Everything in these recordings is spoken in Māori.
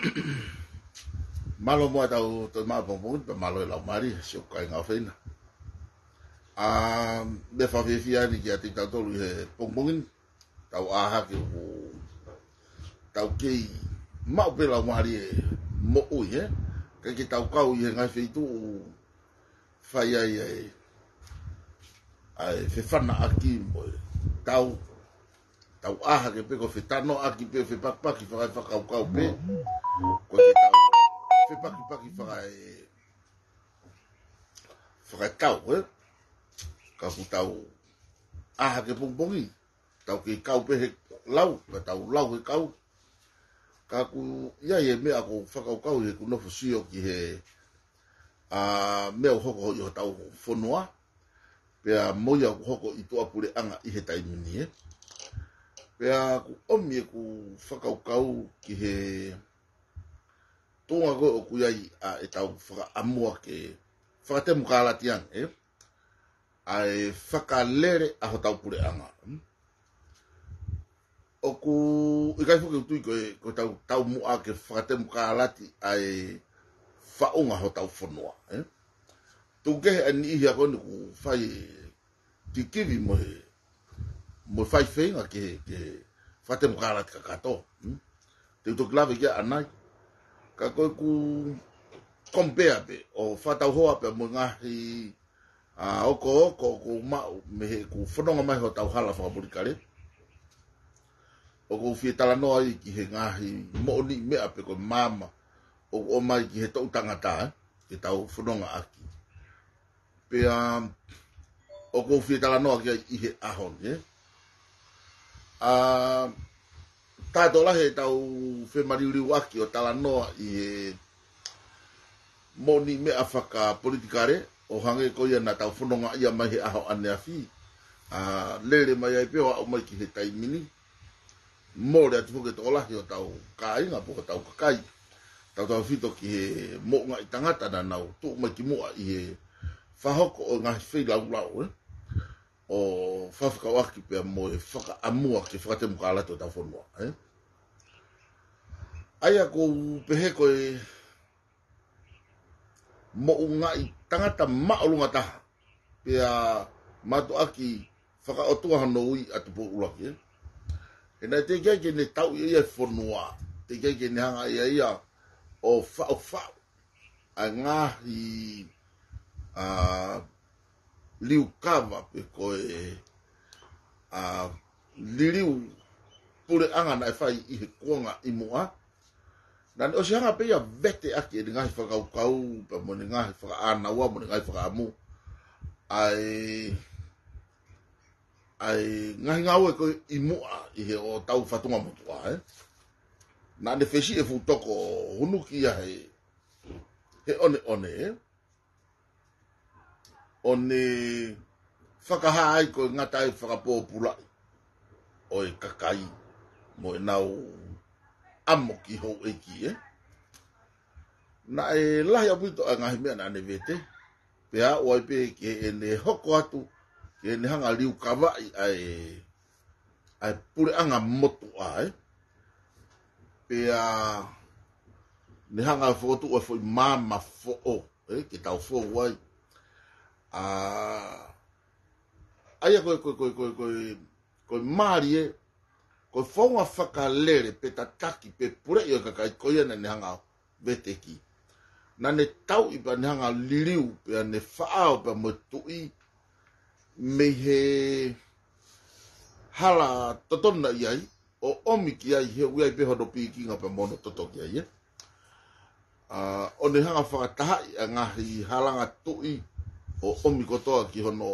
malo mo o to ma po po pe malo e la mari si o kai ngau fina a de fa fi fi ani ya ti to lu he pong pongin tau aha ki o tau ki ma e o pe la mari mo o ye ke ki tau ka o ye ngai fi tu fa ya ye ai fe fa na aki mo tau tau aha ke pe ko fe tano aki pe fe pak pak fa fa kau kau pe mm-hmm. ko te tau fe pak pak fa fa fa kau e eh? ka ku tau aha ke pung pungi tau ke kau pe he lau ka tau lau ke kau ka ku ia ye me ako fa kau kau he ku no fusi o ki he a me o hoko yo tau fonoa pe a moya hoko i tua pule anga i he tai munie eh? pea ku omi e ku whakaukau ki he tōnga koe o kuiai a e tau whakaamua ke whakatemu kālatian, e? Eh? A e whakalere a ho tau pure anga. Hmm? O ku, i kai fuke utui koe, koe tau, tau mua ke whakatemu kālati a e whaonga ho tau whanua, e? Eh? Tūkehe ani ihi a koe ni ku whai eh, tikivi mo he mo fai fenga ke ke fate mo kala ka kato hmm? te to clave ya anai ka ko ku compare be o fata ho pe mo nga hi a o ko ko ku ma me ku fono ma ho tau hala fa buri kale o ko fi tala no ai ki he nga hi mo ni me ape ko mama o o mai ki he tau tangata e tau fono nga aki pe a o ko fi tala no ki he ahon ye yeah? ta tātou lahe tau whemariuriu waki o tala no i e moni me afaka whaka politikare o hange ko ia nā tau whanonga ia mai he ania fi a whi a mai ai peo o mai ki he tai mini mōre atu whuket o lahe o tau kāinga po o tau kakai tau tau whito ki mo mōnga i tangata na nau tō mai ki mua i he whahoko o ngā whi lau lau eh? o fafaka waki pe mo e faka amua ke fakate muka to ta fonua. Eh? Aia ko pehe ko e mo unga i tangata maolunga ta pe a mato aki faka otua hano ui atu po ulaki. Eh? E nai te kia ne tau i e fonua, te kia ke ne hanga i ia o fau fau a ngā a liu kava pe koe a li liu pule anga na fai i he kuanga i mua. Na ni osi pe ya vete aki e ni ngahi whaka ukau, pa mo ni ngahi whaka ana ua, mo ni ngahi whaka amu. Ai, ai ngahi ngau e i mua i he o tau whatunga motua, he. Eh? Na ni fesi e futoko hunuki ia he, he one one, eh o ne whakaha ai ko ngā tai whakapō popula o e kakai mo na e nau amo ki hou e ki e. Na e lahi apuito a ngahi mea nane vete, pea o ai pe ke e ne hoko atu, e ne hanga liu kawai ai, e, ai e pure anga motu ai, eh? a ne hanga fotu o fo i mama fo o, e eh? ke tau fo wai, a ai ko ko ko ko ko koi mari e koi fonga faka lere pe tataki pe pure yo ka kai koi ana nehanga veteki na ne tau i pa nehanga liriu pe ane faao pe motui me he hala totona i ai o omiki ai he ui ai pehono pi ki ngapa mono totoki ai e uh, o nehanga whakataha i a ngahi halanga tui i o omi kotoa ki hono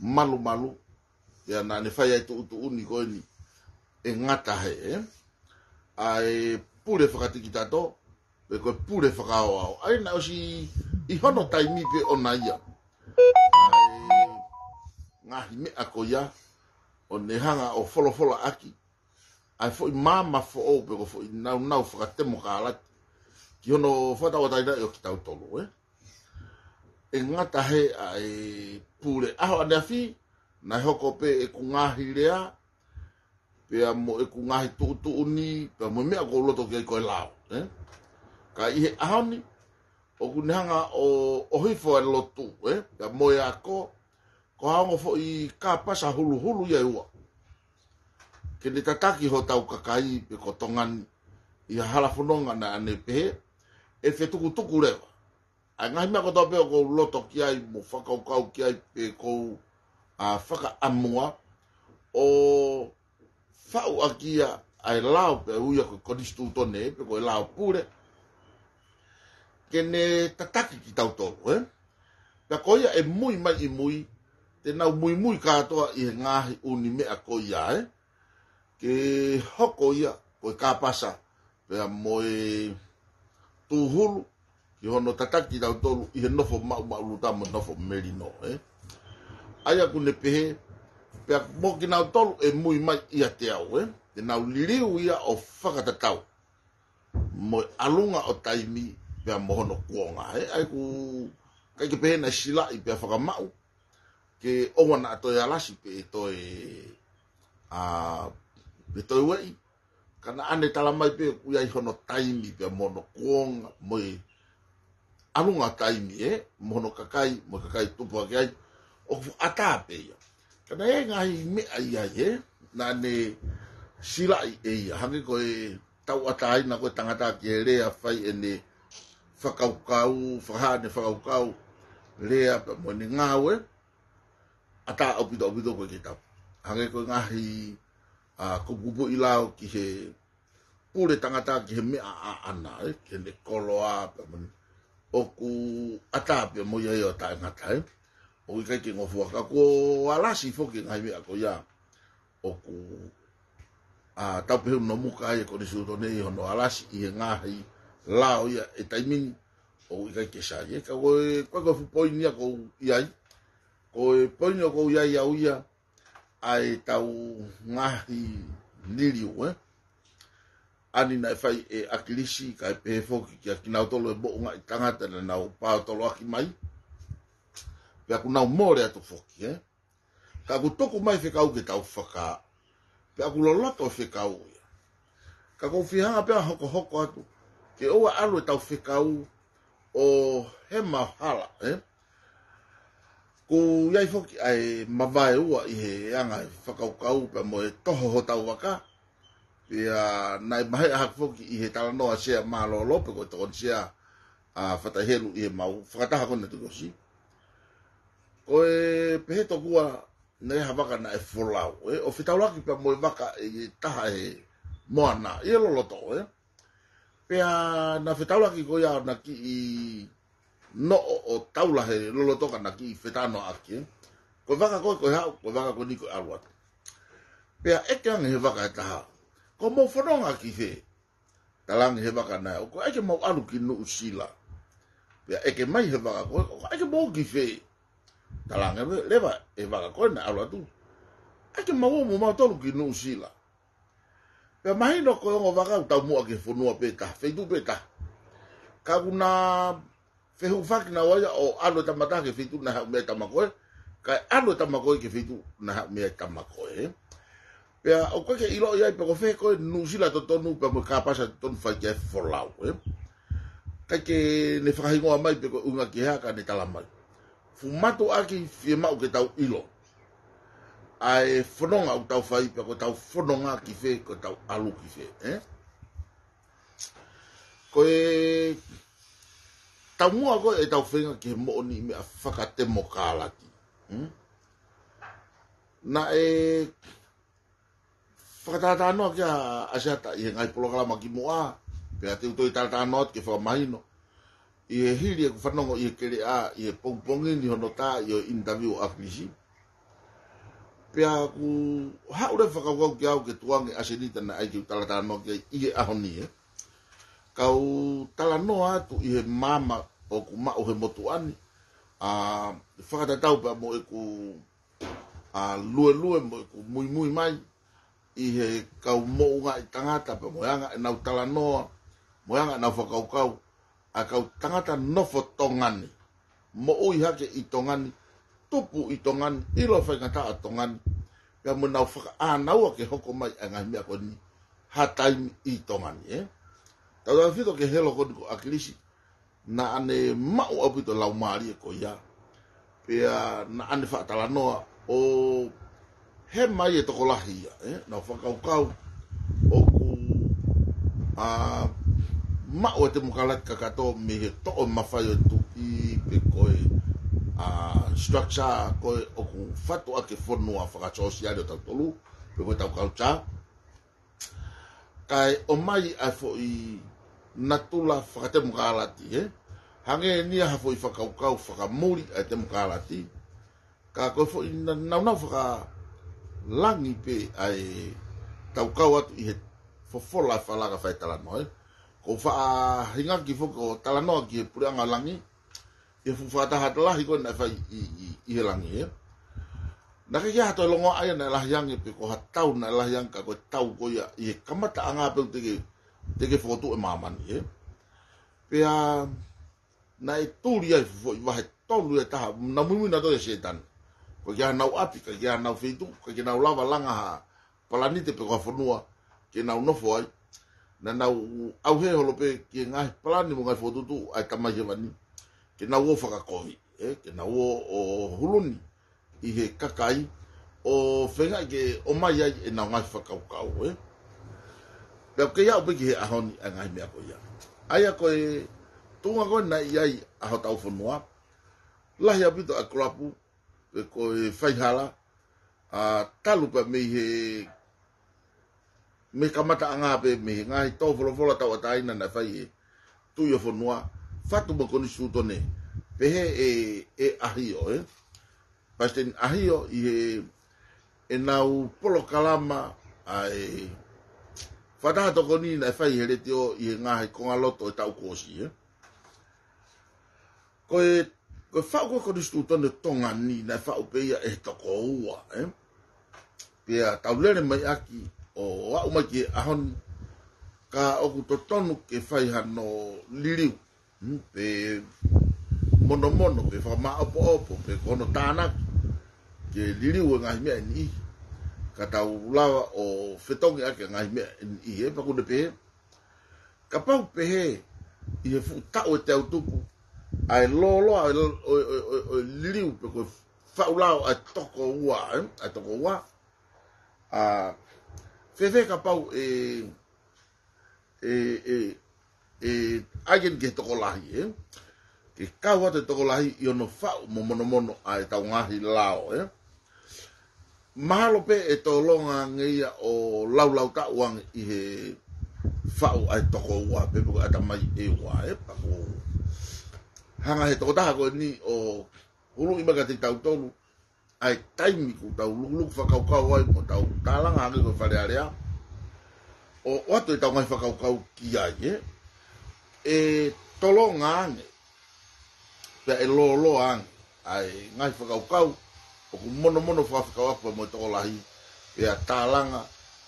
malu malu ia na ne fai ai tu uni ko ni e ngata he eh? ai pure whakatiki tato e koe pure whakao au ai na osi i hono taimi pe ona ia ai ngahi mea ko o ne hanga o wholofola aki ai fo i mama fo o pe ko fo i nau nau whakatemo ka ki hono whatawataina e o ki tau tolu eh e ngata he a e pule aho ane afi, na hoko pe e kungahi lea, pe a mo e kungahi tuu tuu ni, pe a mo mea ko loto ki e lao. Eh? Ka ihe aho ni, o kunehanga o ohifo e lotu, eh? pe a mo e ako, ko haongo fo i ka pasa hulu hulu ia ua. Ke ne tataki ho tau kakai pe kotongan i a halafononga na ane pehe, e fe lewa a ngai mea ko pia kou loto ki ai mo whakaukau ki ai pe ko a uh, whaka o whau a kia ai lao pe ui a koe konistu tone pe koe lao pure kene tataki ki tau tolu eh? pe ia e mui mai i mui te nau mui mui katoa i ngahi uni mea koia ia eh? ke hoko ia koe kāpasa pe a moe tūhulu i hono tataki tau tolu i he nofo mau mau lutama nofo meri no eh? aia kune pehe pe a moki nau tolu e mui mai ia te au eh? e eh? nau liriu ia o whakatatau mo alunga o taimi pe a mohono kuonga e eh? aiku kai ke pehe na shila i pe a whakamau ke owa na atoi alasi pe e toi a pe toi wei kana ane tala mai pe kuia i hono taimi pe a mohono kuonga mo e eh? alunga kai mi e, eh? mono kakai, mo kakai tupu ake ai, o kufu ata pe ia. Kana e ngai me ai ai e, eh? na ne sila ai e ia, hangi ko e tau ata ai na koe tangata ki e rea fai e ne whakaukau, whahane whakaukau, rea pa mwene ngāwe, eh? ata opito opito koe ke tau. Hangi ko ngai a kukupu ilao ki he pule tangata ki he mea a ana, e, ne koloa pa o ku atape mo ia eh? o taingata e o i kaiki gofu aka ko alasi foki gai mea ko ia o ku a taupeheu no muka ai e kone sutonei hono alasi i he gahai la o ia e taimini o e, i kaiki sa i e ka koe koe kofu poini a kou iai koe poini o kou iai au ia ae tau gahi niliu e eh? ani na fai e akilisi ka e pehe ki na nao tolo e bo unga i tangata na nao pao tolo aki mai. pe aku na umore ato foki, eh? Ka ku toku mai fe kau ke tau pe aku ku lolato fe kau. Eh? Ka ku whihanga pea hoko hoko atu. Ke oa alo e tau fe u o he mahala, eh? Ko yai foki ai mawae ua i he anga e whakau kau pea mo e toho ho tau waka. ia nai mai a foki i he tala noa sea malolo pe ko tokon sea a fatahelu i he mau whakataha kona tukosi ko e pehe tokua nei hawaka na e folau e o whitaulaki pa moe waka e i taha e moana i e loloto e pea na whitaulaki ko ia na ki i no o, taula he loloto ka na ki i whetano aki e ko waka koe koe hau ko waka koe niko e aluat pea eke ange he waka e taha ko mo fononga ki he talang he waka nai o ko eke mo alu ki nu usila pia eke mai he waka koe o ko eke mo ki he talang he lewa he waka koe na alu atu eke mo omu ma tolu ki nu usila pia mahi no koe ongo waka utau mua ke fonua peta feitu peta kakuna fehu faki na waya o alu tamata ke feitu na hau mea tamakoe kai alu tamakoe ke feitu na hau mea tamakoe eh Pea, o koe ke ilo iai peko whee koe nusila to tonu pe koe kāpasa tonu whai kia wholau. Eh? Kai ke ne whakahingoa mai peko unga ki hea ka ne tala mai. Fumato aki whie mau ke tau ilo. Ai whanonga au tau whai peko tau whanonga ki whee ko tau alu ki whee. Eh? Koe tau mua koe e tau whenga ki he mooni me a whakate mo hmm? Na e... whakatata anō kia asiata i he ngai pologala ma ki mua. Pea te utoi tata anō ke whakamahino. I he hiri e ku whanongo i he kere a i he pongpongi ni hono tā i he interview a kisi. Pea ku haure whakawau ki au ke tuange asenita na aiki u tala tala anō kia i he ahoni e. Kau tala anō atu i he mama o ku ma o he motu ani. Uh, whakatatau pa mo e ku uh, lue lue mo e ku mui mui mai. i he kau mounga i tangata pe moanga e nau tala noa, moanga e nau whakaukau, a kau tangata nofo tongani. Mo ui hake i tongani, tupu i tongani, ilo whaingata a tongani, pia mo nau anaua ke hoko mai a ngai mea koni, hataimi i tongani, eh? Tau tau whito ke helo koni ko akilisi, na ane mau apito lau maari e ko ia, pia na ane whaatala noa, o he mai e toko lahi ia, eh? na whakau kau, o ku a mao e te mukalati kakato me he toko mawhai o tu i pe koe a structure koe o ku whatu ake whonu a whakacho si ari o tau tolu, pe koe tau kau cha. Kai o mai a fo i natula whakate mukalati, eh? Hange e nia hafo i whakau kau whakamuri a te mukalati, ka koe fo i na nau nau whakamuri langi pe ai tau atu ihe fofola e whalaga whai talanoa e. Ko wha hinga ki foko talanoa ki he pureanga langi, ihe fu whataha talahi koe na fai i he langi e. Na kia hato longo aia na lahiangi pe ko hatau na lahiangi ka koe tau koe ia i kamata anga pelu teke, teke fotu e mamani e. Pea na e tūri ai fufo i wahe tolu e taha, na muimui na toi e ko ia nau api ka ia nau feitu ka ia nau lava langa ha palani te peko fonua ke nau nofo ai na nau au he holo pe ke ngai palani mo ngai fotutu ai tama ye vani ke nau o faka kovi e ke nau o, o huluni i he kakai o fenga ke o mai ai e eh, nau ngai fakau kau e eh. pe ke ia pe ke he ahoni a ah, ngai mea ko ia ai a ah, koe eh, tunga koe na i ai a ho tau fonua ah. lahi apito a kurapu ko e whaihala a talupa mi he me kamata anga pe me he ngai tō volo volo tau ataina na whai tu yo whanua whatu bo koni suto ne pe he e, e ahio e eh? paste ni ahio i he e nau polo kalama a e whataha toko ni na whai he reti o i he ngai konga loto e tau kosi e eh? ko e ko fa ko ko di stuto ne tonga ni na fa o pe ya e to ko wa e eh? pe a ta ulere mai aki o wa o ma ki a hon ka o ku to tonu ke fa ha no liri hmm? pe mono mono pe fa ma opo opo pe ko no tana ke liri wa e ngai me ni ka ta ulawa o fetong ya ke ngai me ni e pa ku de pe ka pa pe he ie fu ta o te autopu ai lolo ai o o o liu pe ko faulao ai toko ua eh? ai toko ua a fefe ka pau e e e e agen ke toko lahi e eh? ka wa te toko lahi i ono fa mo mono mono ai tau ngahi lao e eh? mahalo pe e to longa ngeia o lau lau ka uang i he fa ai toko ua pe ko ata mai e ua e eh? pa hanga he tō taha ni o hulu ima ka te tau tōru ai taimi ku tau lu luku kau ai mo tau tālanga hake koe whare area o watu e tau ngai kau ki ai e e tolo ngā ane pia e lō lō ane ai ngai whakaukau o ku mono mono whakaukau aku e mo tō lahi pia tālanga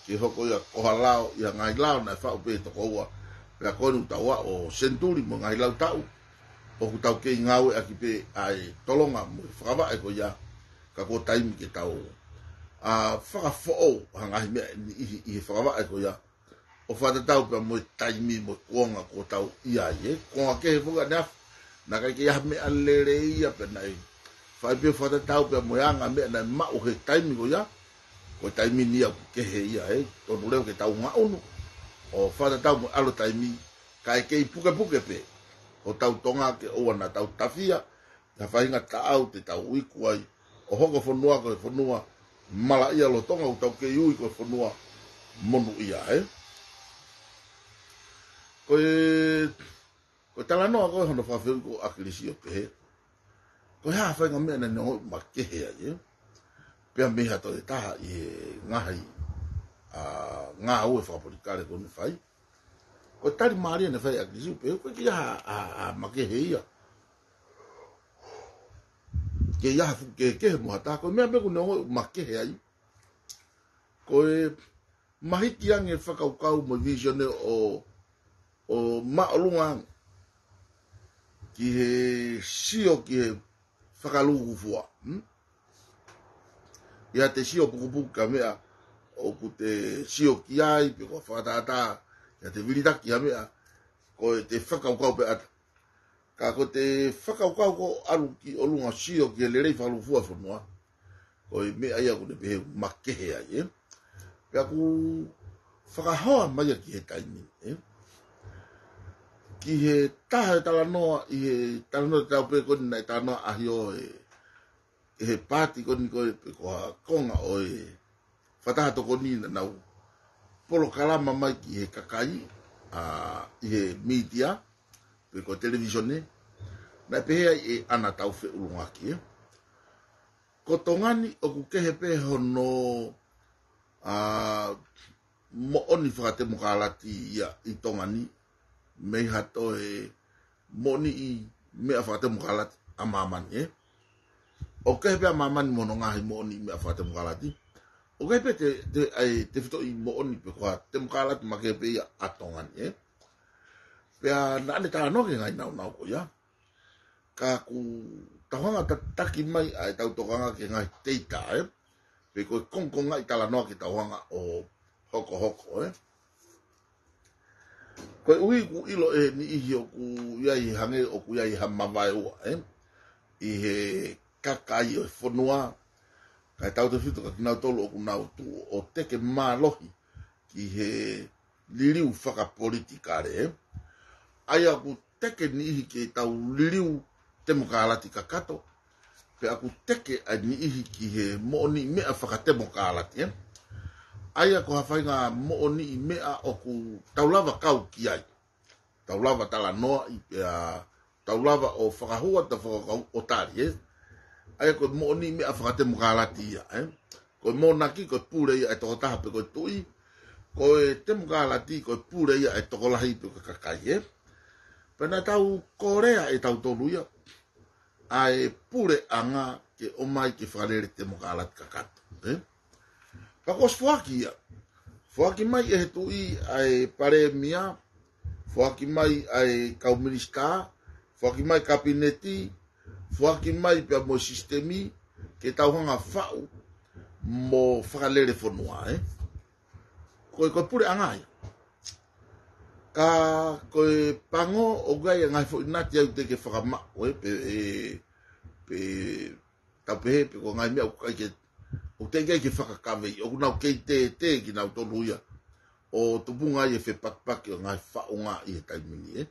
ki hoko ia koha lao ia ngai lao nai whakaupe e tokoua pia koe tau a o senturi mo ngai lau tau o ku tau kei ngau e aki pe ai tolonga mo e whakawa e ko ia ka ko taimi ke tau a whakafo'o hangahi mea ni ihi ihi whakawa e ko ia o whata tau pe mo e taimi mo e kuonga ko tau ia ye kuonga ke he fuga ne afu na kai ke ahme a lere ia pe na e whai pe whata tau pe mo e anga mea na e o he taimi ko ia ko taimi ni a ke he ia e tonu leo ke tau ngā unu o whata tau mo alo taimi kai kei puke puke pe o tau tonga ke oa na tau tafia, ta whainga ta au te tau iku ai, o hoko whanua koe whanua, mala ia lo tonga o tau ke iui koe whanua, monu ia he. Koe, koe tala noa koe hana whawhiru ko akilisi o kehe, koe haa whainga mea nene o ma kehe ai he, pia meha tau e taha i he ngahai, a ngā ue whapurikare koe ni whai, o tari mari na fai agri zupe, e koe ki a make he ia. Ke ya fu ke ke he muhata, koe mea meku na oi make he ai. Koe mahi ki kau kau mo vision visione o o maolunga ki he sio ki he whakalugu fua. Hmm? ya te sio pukupuka mea o ku te sio ki ai, pe kua ta ya te viri taki ya mea ko te whakau kau pe ata ka ko te whakau kau ko aru ki olunga lunga shio ki le rei whalu fua whanua ko e mea ia ko te pehe makehe ai e eh? pe aku whakahoa mai a ki he taini e eh? ki he taha e tala noa i he tala noa te tau pe koni na e tala noa ahi o e e he pāti koni koe pe koha konga o e whataha toko nina nau polo kalama mai ki he kakai a he media pe ko television ne na pehea e ana tau fe ulungaki e ko tongani o ku kehe pe hono a mo oni whakate mo kālati ia i tongani e moni i mea whakate mo kālati amaman e o pe ngahi moni i mo o kai pe te ai te fito i mo oni pe kwa te mkala te make pe i atongan e eh? pe a ne ta no ke ngai nau nau ko ya ka ku tahanga ta taki mai ai tau to kanga ke ngai teita e pe ko kon kon ngai tala no ke tahanga o hoko hoko e eh? ko ui ku ilo e ni i hio ku ya i hange o ku ya i hamamai ua e i he kakai o fonua e kai tau te whitaka ki nau o kunau tu o teke mālohi ki he liriu whakapolitika re, ai aku teke nihi ki he tau liriu temokalati ka kato, pe aku teke ai nihi ki he mo mooni mea whakatemokalati, eh? ai aku hawhai ngā mooni mea oku ku taulava kau ki ai, taulava tala noa i pe eh, a taulava o whakahua ta whakakau o tari, eh? ai ko mo ni me afa te mo galati ia eh ko mo na ki ko pure ia to ta pe ko tui ko e te mo galati ko pure ia to ko lahi pe ka kai eh pe na tau korea e tau to luia ai pure anga ke o mai ke falere te mo galat ka ka eh pa ko sfoaki ia Fuaki mai e tui ai pare mia, fuaki mai ai ka kaumiriska, fuaki mai kapineti, fuaki mai pe mo sistemi ke tau hanga fau mo whakalere whanua, e. Eh? Koe koe pure angai. Ka koe pango o gai angai fo inati au te ke whakama, o e, eh? pe, e, pe, tau pehe, pe koe ngai mea, o te ngai ke whakakame, o kuna o kei te te ki nau tonu ia, o tupunga i e whepakpake o ngai whaunga i e taimini, e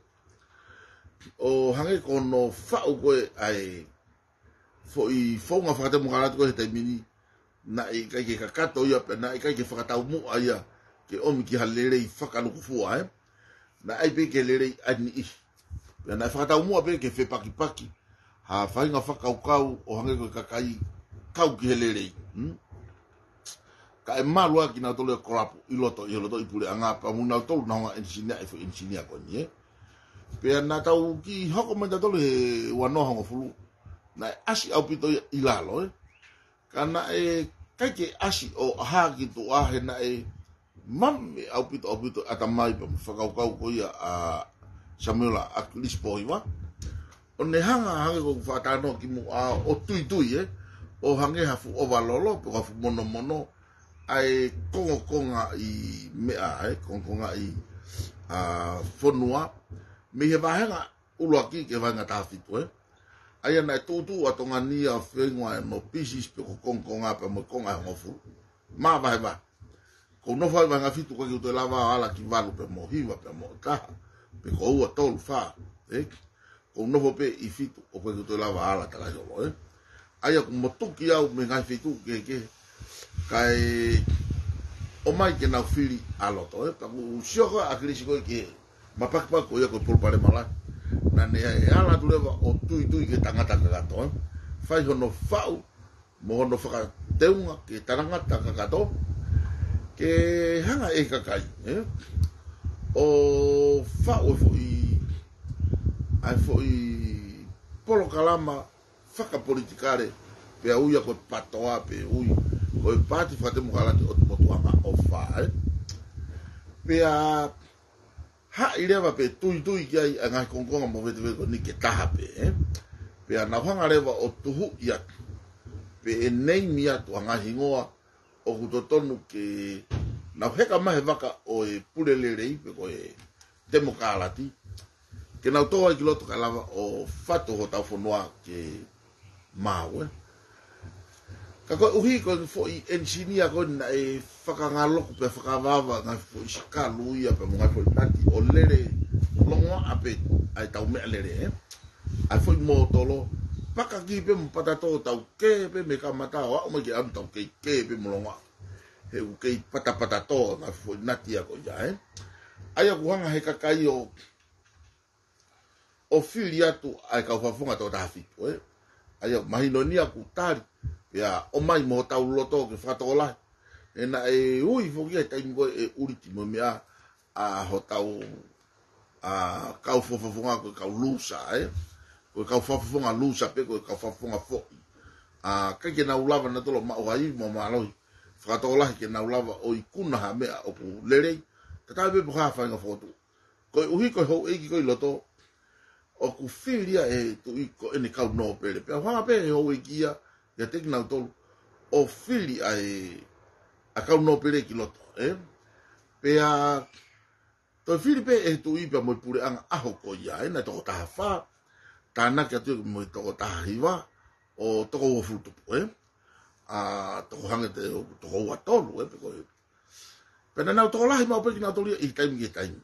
o hange kono whao koe ai fo i whaunga whakate mga rātu koe he te mini na i kai ke kakato ia pe na i kai ke whakatau mo a ia ke omi ki ha lere i whakaluku fua he eh? na ai pe ke lere i ani i pe na i whakatau mo a pe ke whe paki paki ha whainga whakau kau o hange koe kakai kau ki he lere i hmm? ka e maru a ki nga tolu e korapu i loto i loto i pule a ngā pa mu nga tolu nga honga engineer e fo engineer koe ni he eh? pea na tau ki hoko mai tatole ua noa hongo fulu. Na e ashi au pito i lalo e. Eh? Ka na e kaike ashi o aha ki tu ahe na e mamme au pito au pito ata mai pa mwhakau kau koi a Samuela a Lispo iwa. O ne hanga hange kou whakano ki mu a o tui tui e. O hange hafu o walolo, pe hafu mono mono. Ai kongo konga i mea e, kongo konga i a fonua. Uh, me he vahenga ulua aki ke vahenga tawhitu e. Eh? Ai nai e a tonga ni a whenua e mo pisis pe ko kongkonga pe mo konga e ngofu. Mā vahe vahe. Ko no whai vahenga whitu ka ki uto e lava ala ki walu pe mo hiwa pe mo kaha. Pe ko ua tolu wha. Eh? Ko no pe i whitu o ka ki uto e lava ala tala yolo. Eh? Ai mo motuki au me ngai whitu ke ke. Kai o mai ke nau whiri aloto. Eh? ku usioka a kirisi koe ke. Eh? ma pak pak o yako pul pare mala na ne e ala tu o tu i tu i ke tangata ka kato eh? fai hono fau mo no faka te teunga ke tangata ka kato ke hana e kakai eh? o fau e fo i ai e fo i polo kalama faka politikare pe a uia koe patoa pe ui koe pati fate mokalati o tu motuanga o fai eh? pe a ha i lewa pe tui tui ki ai a ngai kongkonga mo vete vete ni ke taha pe eh? pe a nawhanga lewa o tuhu i atu pe e nei mi atu a ngai hingoa o kutotonu ke na heka mahe waka o e pule lerei pe ko e demokalati ke nau toa i ki loto ka lava o fatu ho tau whanua ke mawe eh? ka koe uhi ko e fo i engineer ko na e whakangaloko pe whakavava ngai fo shikalu ia pe mungai fo i o lere longo ape ai tau mea lere e ai fo i mōtolo paka ki pe mpata tō tau ke pe me ka mata o au mai ki am tau kei ke pe mulonga he u kei pata pata ngai fo nati a ko ia e ai a kuhanga he kakai o o whiri atu ai kau whafunga tō tawhi eh? ai a mahino ni a ya o mai mo tau loto ke fata ola e na e ui fokia e taimu koe e uri mo mea a ho tau a kau fofafunga koe kau lusa e koe kau fofafunga lusa pe koe kau fofafunga foki a kai ke naulava na tolo ma oa iu mo ma aloi fata ola ke naulava o ikuna kuna ha mea o pu lerei ta tau pepo kaha fainga fotu koe uhi koe hou eiki koe loto o ku filia e tu i ko ene kau nopele pe a wanga pe e hou ya tek na tolu o fili ai a ka no pere ki lot e eh? pe a to fili pe e i pe mo pure an a ho ko ya eh? e na to ta fa ta na ka tu mo to ta riva o to ko fu to eh a to ko te to ko wa tolu e pe ko pe na to la hi mo pe ki na tolu i taimi ki taimi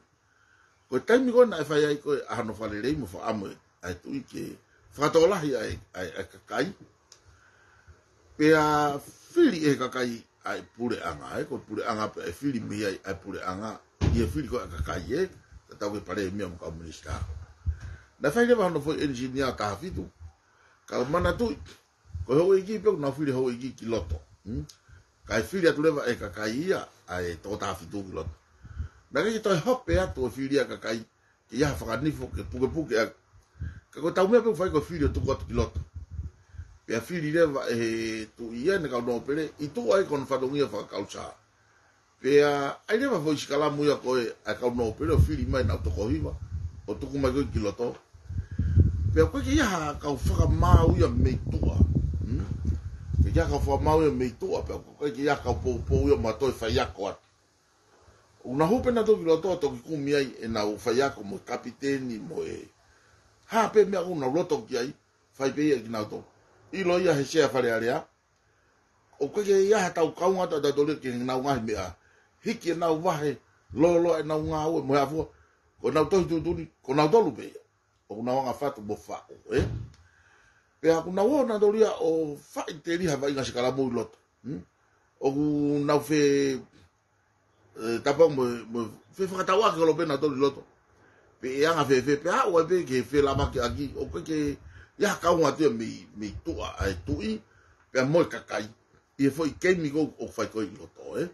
ko taimi ko na fa ya ko a no fa le mo fa amo ai tu i ke fa to la hi ai ai ka kai pea fili e kakai ai pure anga e ko pure anga pe e fili mi ai ai pure anga i fili ko e kakai e ta tau e pare e mi am ka na fai le vano foi engineer ta fitu ka mana tu ko ho i pe na fili ho i ki kiloto hm kai fili atu leva e kakai ia ai to ta fitu kiloto na ki to hope atu fili e kakai ia fa ka nifo ke puke puke ka ko tau me pe fai ko fili tu ko kiloto pe a fili le va e tu ia ne ka no pere i tu ai kon fa dongia fa ka usa pe a ai le va vo sikala mu ia ko ai ka no pere fili mai na to ko viva o tu kuma ko kiloto pe a ko ki ha ka fa ka ma u ia me tu a pe hmm? ya ka fa ma u ia me tu a pe ko ki ya ka po po u ia ma to fa ya ko a Una hupe na tōki loto atoki kumi ai e nā ufayako mo kapiteni mo e. Hāpe mea una roto ki ai, fai pe ia ki nā tōki. ilo ia he sea whare area. O kege ia ha tau kaunga ta ta tole ki nau ngahi mea. Hiki e nau wahe lolo e nau ngā oe moe afua. Ko nau tohi tutuni, ko nau tolu eh? pe ia. O kuna wanga whatu mo whao, eh? Pea kuna wō nā tolia o whae te riha vai ngā sikala mōi loto. Hmm? O kunau whe eh, tapau mo mo fe fa tawa ke lo pena to loto pe ya nga fe fe pe a o pe ke fe la ma ke aki o ke ya ka un ate mi mi tu a tu i pe mo eh? ka kai i fo i ke mi go o fa ko i lo to e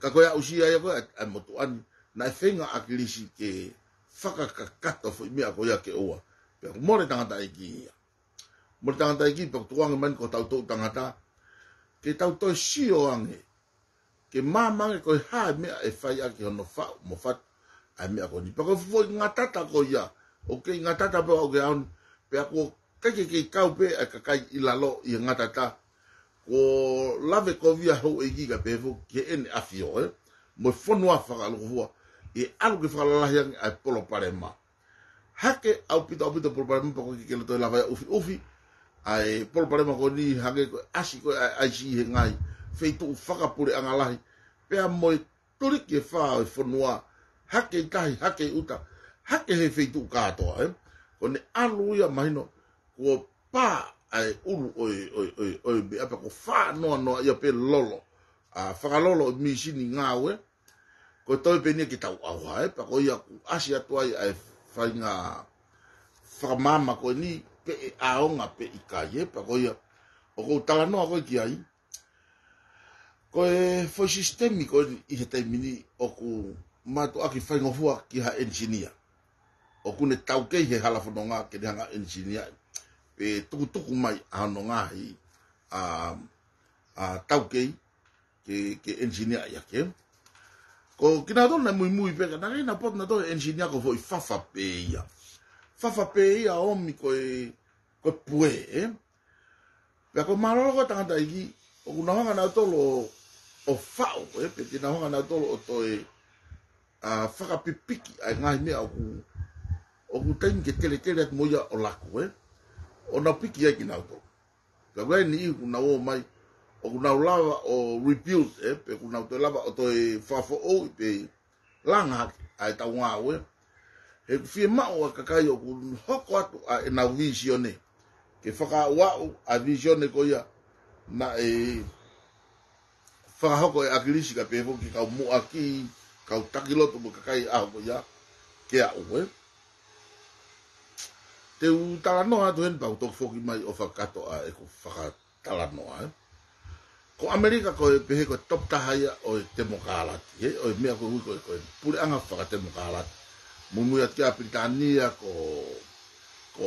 ka ko ya u si ya ko a mo tu an na fenga a klisi ke fa ka ka ka to fo mi a ko ya ke o pe mo re tanga tai ki mo tanga tai ki pe tu an man ko tau tu tanga ta ke tau to si o an e ke ma ma ke ko ha me e fa ya ke no fa mo fa a me a ko ni pe ko fo ngata ta ko ya o ke ngata ta pe o ke an pe ko ke ke ke kau pe a ka kai i lalo i ngata ko lave ko via ho e giga pe fo ke en afio e eh? mo fono a fa lo vo e algo que fala la a polo parema hake au pito au pito polo parema po ke lo to lava ufi ufi ai e polo parema ko ni hake ko asi ko ai si he ngai feito faka pure angalahi pe a mo turi ke fa fonua e hake tai hake uta hake he fei tu katoa he. Eh? Ko ne alu ia mahino kua pā ai uru oi oi oi oi bi apa ko fa no no ia pe lolo a fa lolo mi sini ngawe ko to pe ni kita wa wa e eh? pa ko ia ku asia to ai ai fa nga fa mama ko ni pe e a onga pe ikai e eh? pa ko ia o ko ta no ko ki ai ko e fo sistemiko i te mini o ku ma aki fa ngofua ki ha engineer o kune tau kei he hala whanonga ke rehanga engineer e tuku tuku mai ahano ngā hi a, a tau kei ke, ke engineer i ake ko kina hato nai mui mui peka nangai na pot na toi engineer ko foi fafa pe ia fafa pe ia omi eh? ko e ko pue e pia ko maroro ko tangata iki o kuna honga na tolo o fao e eh? pe tina honga na tolo o toi a whakapipiki ai ngai mea o kuna o ku taimi ke kele kele atu moia o laku e eh? ona piki ai ki nau tau ka koe ni ihu na o mai o ku nau lava o refuse e eh? pe ku nau toi lava o toi fafo o i pe langa hake a e tau ngā oe eh? he ku fie mao a kakai o ku hoko atu a e nau visione ke whaka wau a visione ko ia na e whakahoko e akilisi ka pefo ki kau mua ki kau takiloto mo kakai aho ko ia ke a oe te u tala noa tu hen pau foki mai o whakato a e ko whakatala noa. Eh? Ko Amerika ko e pehe ko top tahaia o e temo kālati, he? Eh? O e mea ko ui ko e ko e pure anga whakatemo kālati. Mumuia te a Britania ko ko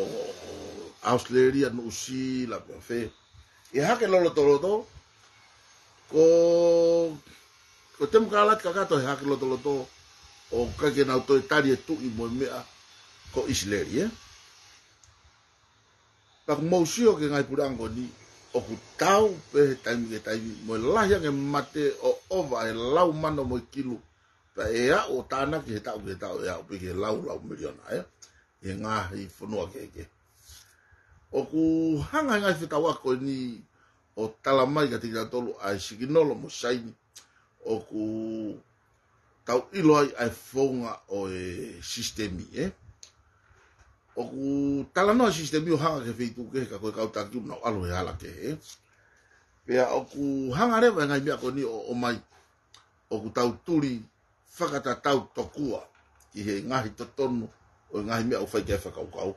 Ausleria no usi la pia fe. E hake lolo tolo to, ko ko temo kālati kakato e hake lolo tolo to, o kake nau to tari e tu i mo mea ko Isleri, he? Eh? Kaku mousio ke ngai purango ni Oku tau pe he taimi ke taimi Moe lahia ke mate o ova e lau mano moe kilu Pa e a o tana ke he tau ke tau e a o pe lau lau miliona e E ngā hi whanua ke ke Oku hanga ngai whetau ako e ni O tala mai ka tiki tolu ai sikinolo mo saini Oku tau ilo ai ai fonga o e sistemi e eh? o ku tala no asiste mi hanga ke feitu ke ka koe kauta ki una alo e ala ke he. Pea o ku hanga rewa e ngai mea ko ni o, mai o ku tau turi whakata tau tokua ki he ngahi totonu o ngahi mea o fai kei whakau kau.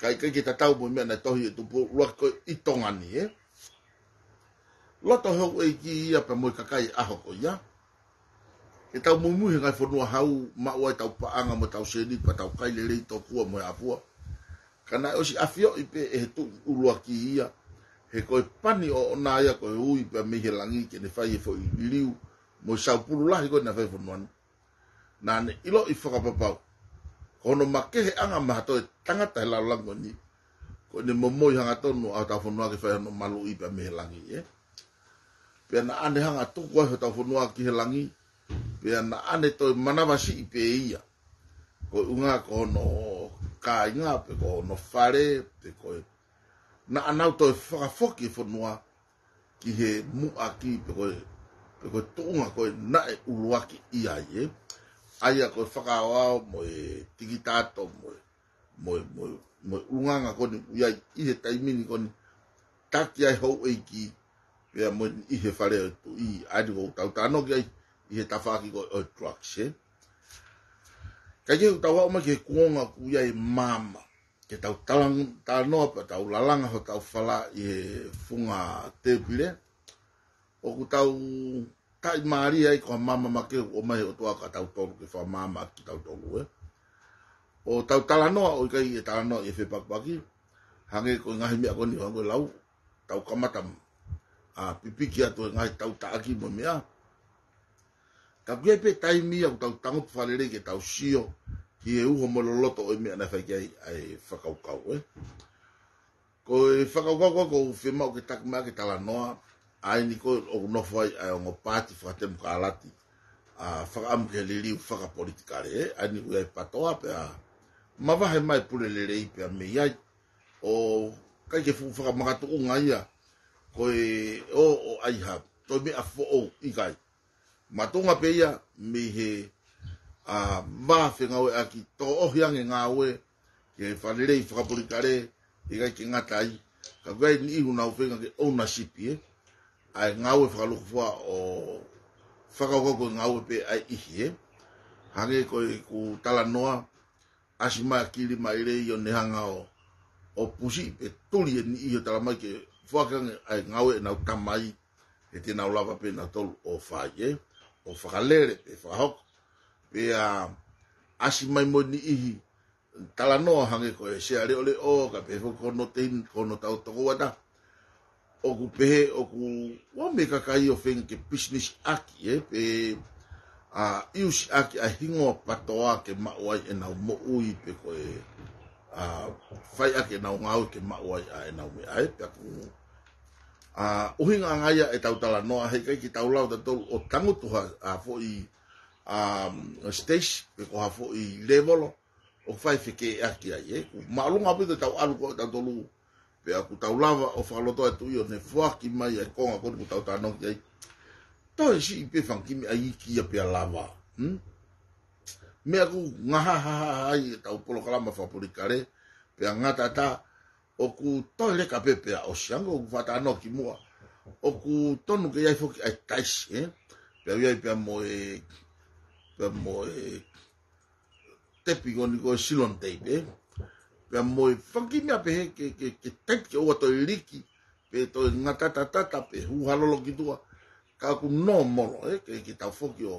Kai kai ki ta tau mo mea nei tohi tu e tupu rua ko i tongani he. Loto hau e ki ia pa moi kakai aho ko ia. E tau mumuhi ngai whanua hau maua e tau paanga mo tau seni pa tau kaile rei tokua mo e apua. Kana osi afio i pe e tu ulua ki ia. He koe pani o ona ia koe ui pe me he langi ke ne whai e fo i liu. Mo i saupuru lahi koe na whai funuanu. E Nā ne ilo i whakapapau. Kono makehe anga mahato e tangata he lalalango ni. Koe ne momoi hanga tonu au tau funua ke whai ano malu i pe me he langi. Eh? Pea na ane hanga tuku ai ho tau funua ki he langi. Pea na ane toi manawasi i pe ia. Koe unga kono kainga pe ko no fare pe ko e na anau to e whakafoki e whanua ki he mua ki, pe ko e pe ko e tōnga ko e na e uruaki i a ye. Aia ko e whakawao mo e tiki tato, mo e mo e mo e mo e ko ia i he taimini ko ni taki ai hou e ki pe mo i he fare to i ai di go tau no ki ai i he tawhaki ko e drugs, ye ka ke tau au ma ke kuonga ku ia e māma ke tau talang tā noa tau lalanga ho tau fala i e funga tebile. o ku tau tai maari e kua mama ma ke o mai o tua ka tau toru ke wha mama ki tau toru e eh. o tau talanoa o ikai e talanoa i e whepakpaki hange ko ngahi mea koni hango lau tau kamata a pipiki atu e ngai tau taaki mo mea ka kue pe taimi au tau tango pu whalere ke tau sio ki e uho mololoto o mea na whaike ai ai whakaukau e. Ko e whakaukau kua ko whema o ke takumea ke tala noa ai ni ko o nofo ai ai o ngopati whakatemu ka alati a whakaamu ke liri u whakapolitikare e ai ni ue patoa pe a mawahe mai pule lere i pe a mei ai o ka ke fuku whakamakatu unga ia ko e o o ai ha toi me a fo o i kai matonga peia mi he a ma fe nga we aki to o hiang nga we ke fanere i whakapolitare i gai ke ngata i ka vei ni ihu na uwhenga ke ownership e ai nga we whakaluku fua o whakakoko nga we pe ai ihi e hange ko i ku tala noa asi mai akiri mai re i o nehanga o o pusi e tuli e ni i o tala mai ke whakange ai nga we e nau kamai e tēnau lava pe na tolu o whaie e o whakalere pe whakahoko. Pe a asi mai mo ni ihi tala noa hange koe se a reo le o ka pe whu kono te in kono tau toko wata. O ku pehe o ku wame kakai o when ke pisnis aki e pe a iusi aki a hingo patoa ke mauai e nau mo ui pe koe a whai ake nau ngau ke mauai a e nau mea e pe a ku a ohinga uhinga nga ia e noa hei kai ki taulau te tolu o tangutuha a fo i a um, stage e ko fo i levelo o fai fike e aki ai eh? ma alunga pita tau alu ko e tautolu pe aku taulava o whalotoa e tui o ne fuaki mai e konga koni ku tautano ki ai to e si i pe fangkimi a i kia pia lava hmm? me aku ngaha ha ha ha ai e tau polo kalama fapurikare pe a ngata taa o ku toile ka pepe a osiango o ku fata anō ki mua o ku tonu ke iai foki ai taisi e pea uiai pea mo e pea mo e tepi koni ko e silon teipe e eh? pea mo e whanki mea pehe ke, ke, ke taipi ke ua toi liki pe toi ngatata tata pe huhalolo ki tua ka ku nō moro e ke, ke tau foki o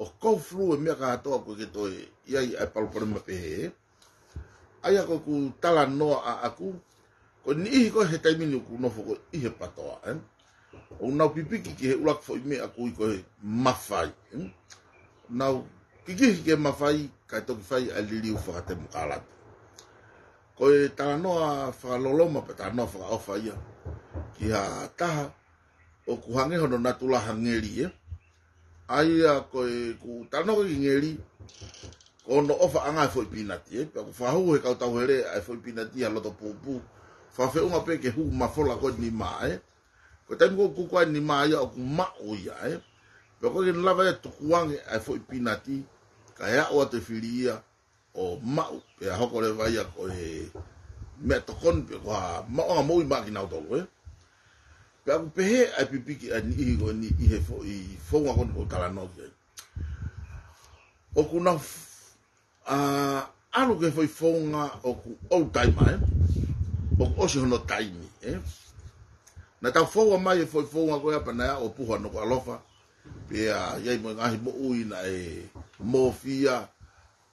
o kou flu e mea ka hatoa ko ke toi iai ai palupare mea pehe e aia ko ku tala noa a aku, ko ni ihi ko he taimini ku nofo ko ihe patoa, eh? O nau pipiki ki he ulak fo ime aku i ko he mafai eh? Nau kikihi ke mafai kai toki whai a liri u whakate mukalata. Ko e tala noa whakaloloma pa tala noa ofa ia, ki ha taha, o ku hange hono natula hangeri, eh? Aia ko e ku tala ki ngeri, ono ofa anga e foi pinati e pa fa hu e kau tau here e foi pinati a loto pupu fa fe unga pe ke hu ma fola ko ni ma e ko tem ko ku ko ni ma ya ku ma o ya e pa ko ni lava e to kuang e foi pinati ka ya o te filia o ma u e ho ko le vai ya ko e me to kon pe ko ma o mo i ma ki na o tau e pa ku pe he a pipi ki ni i ko ni i he foi fo nga ko ko tala no ke e. o ku na alu ah, ke foi fonga o ku o taima e o ku osi hono taimi e eh? na tau fonga mai e foi fonga koe apa na ea o puha no ku alofa pia yei mo ngahi mo ui na e mo fia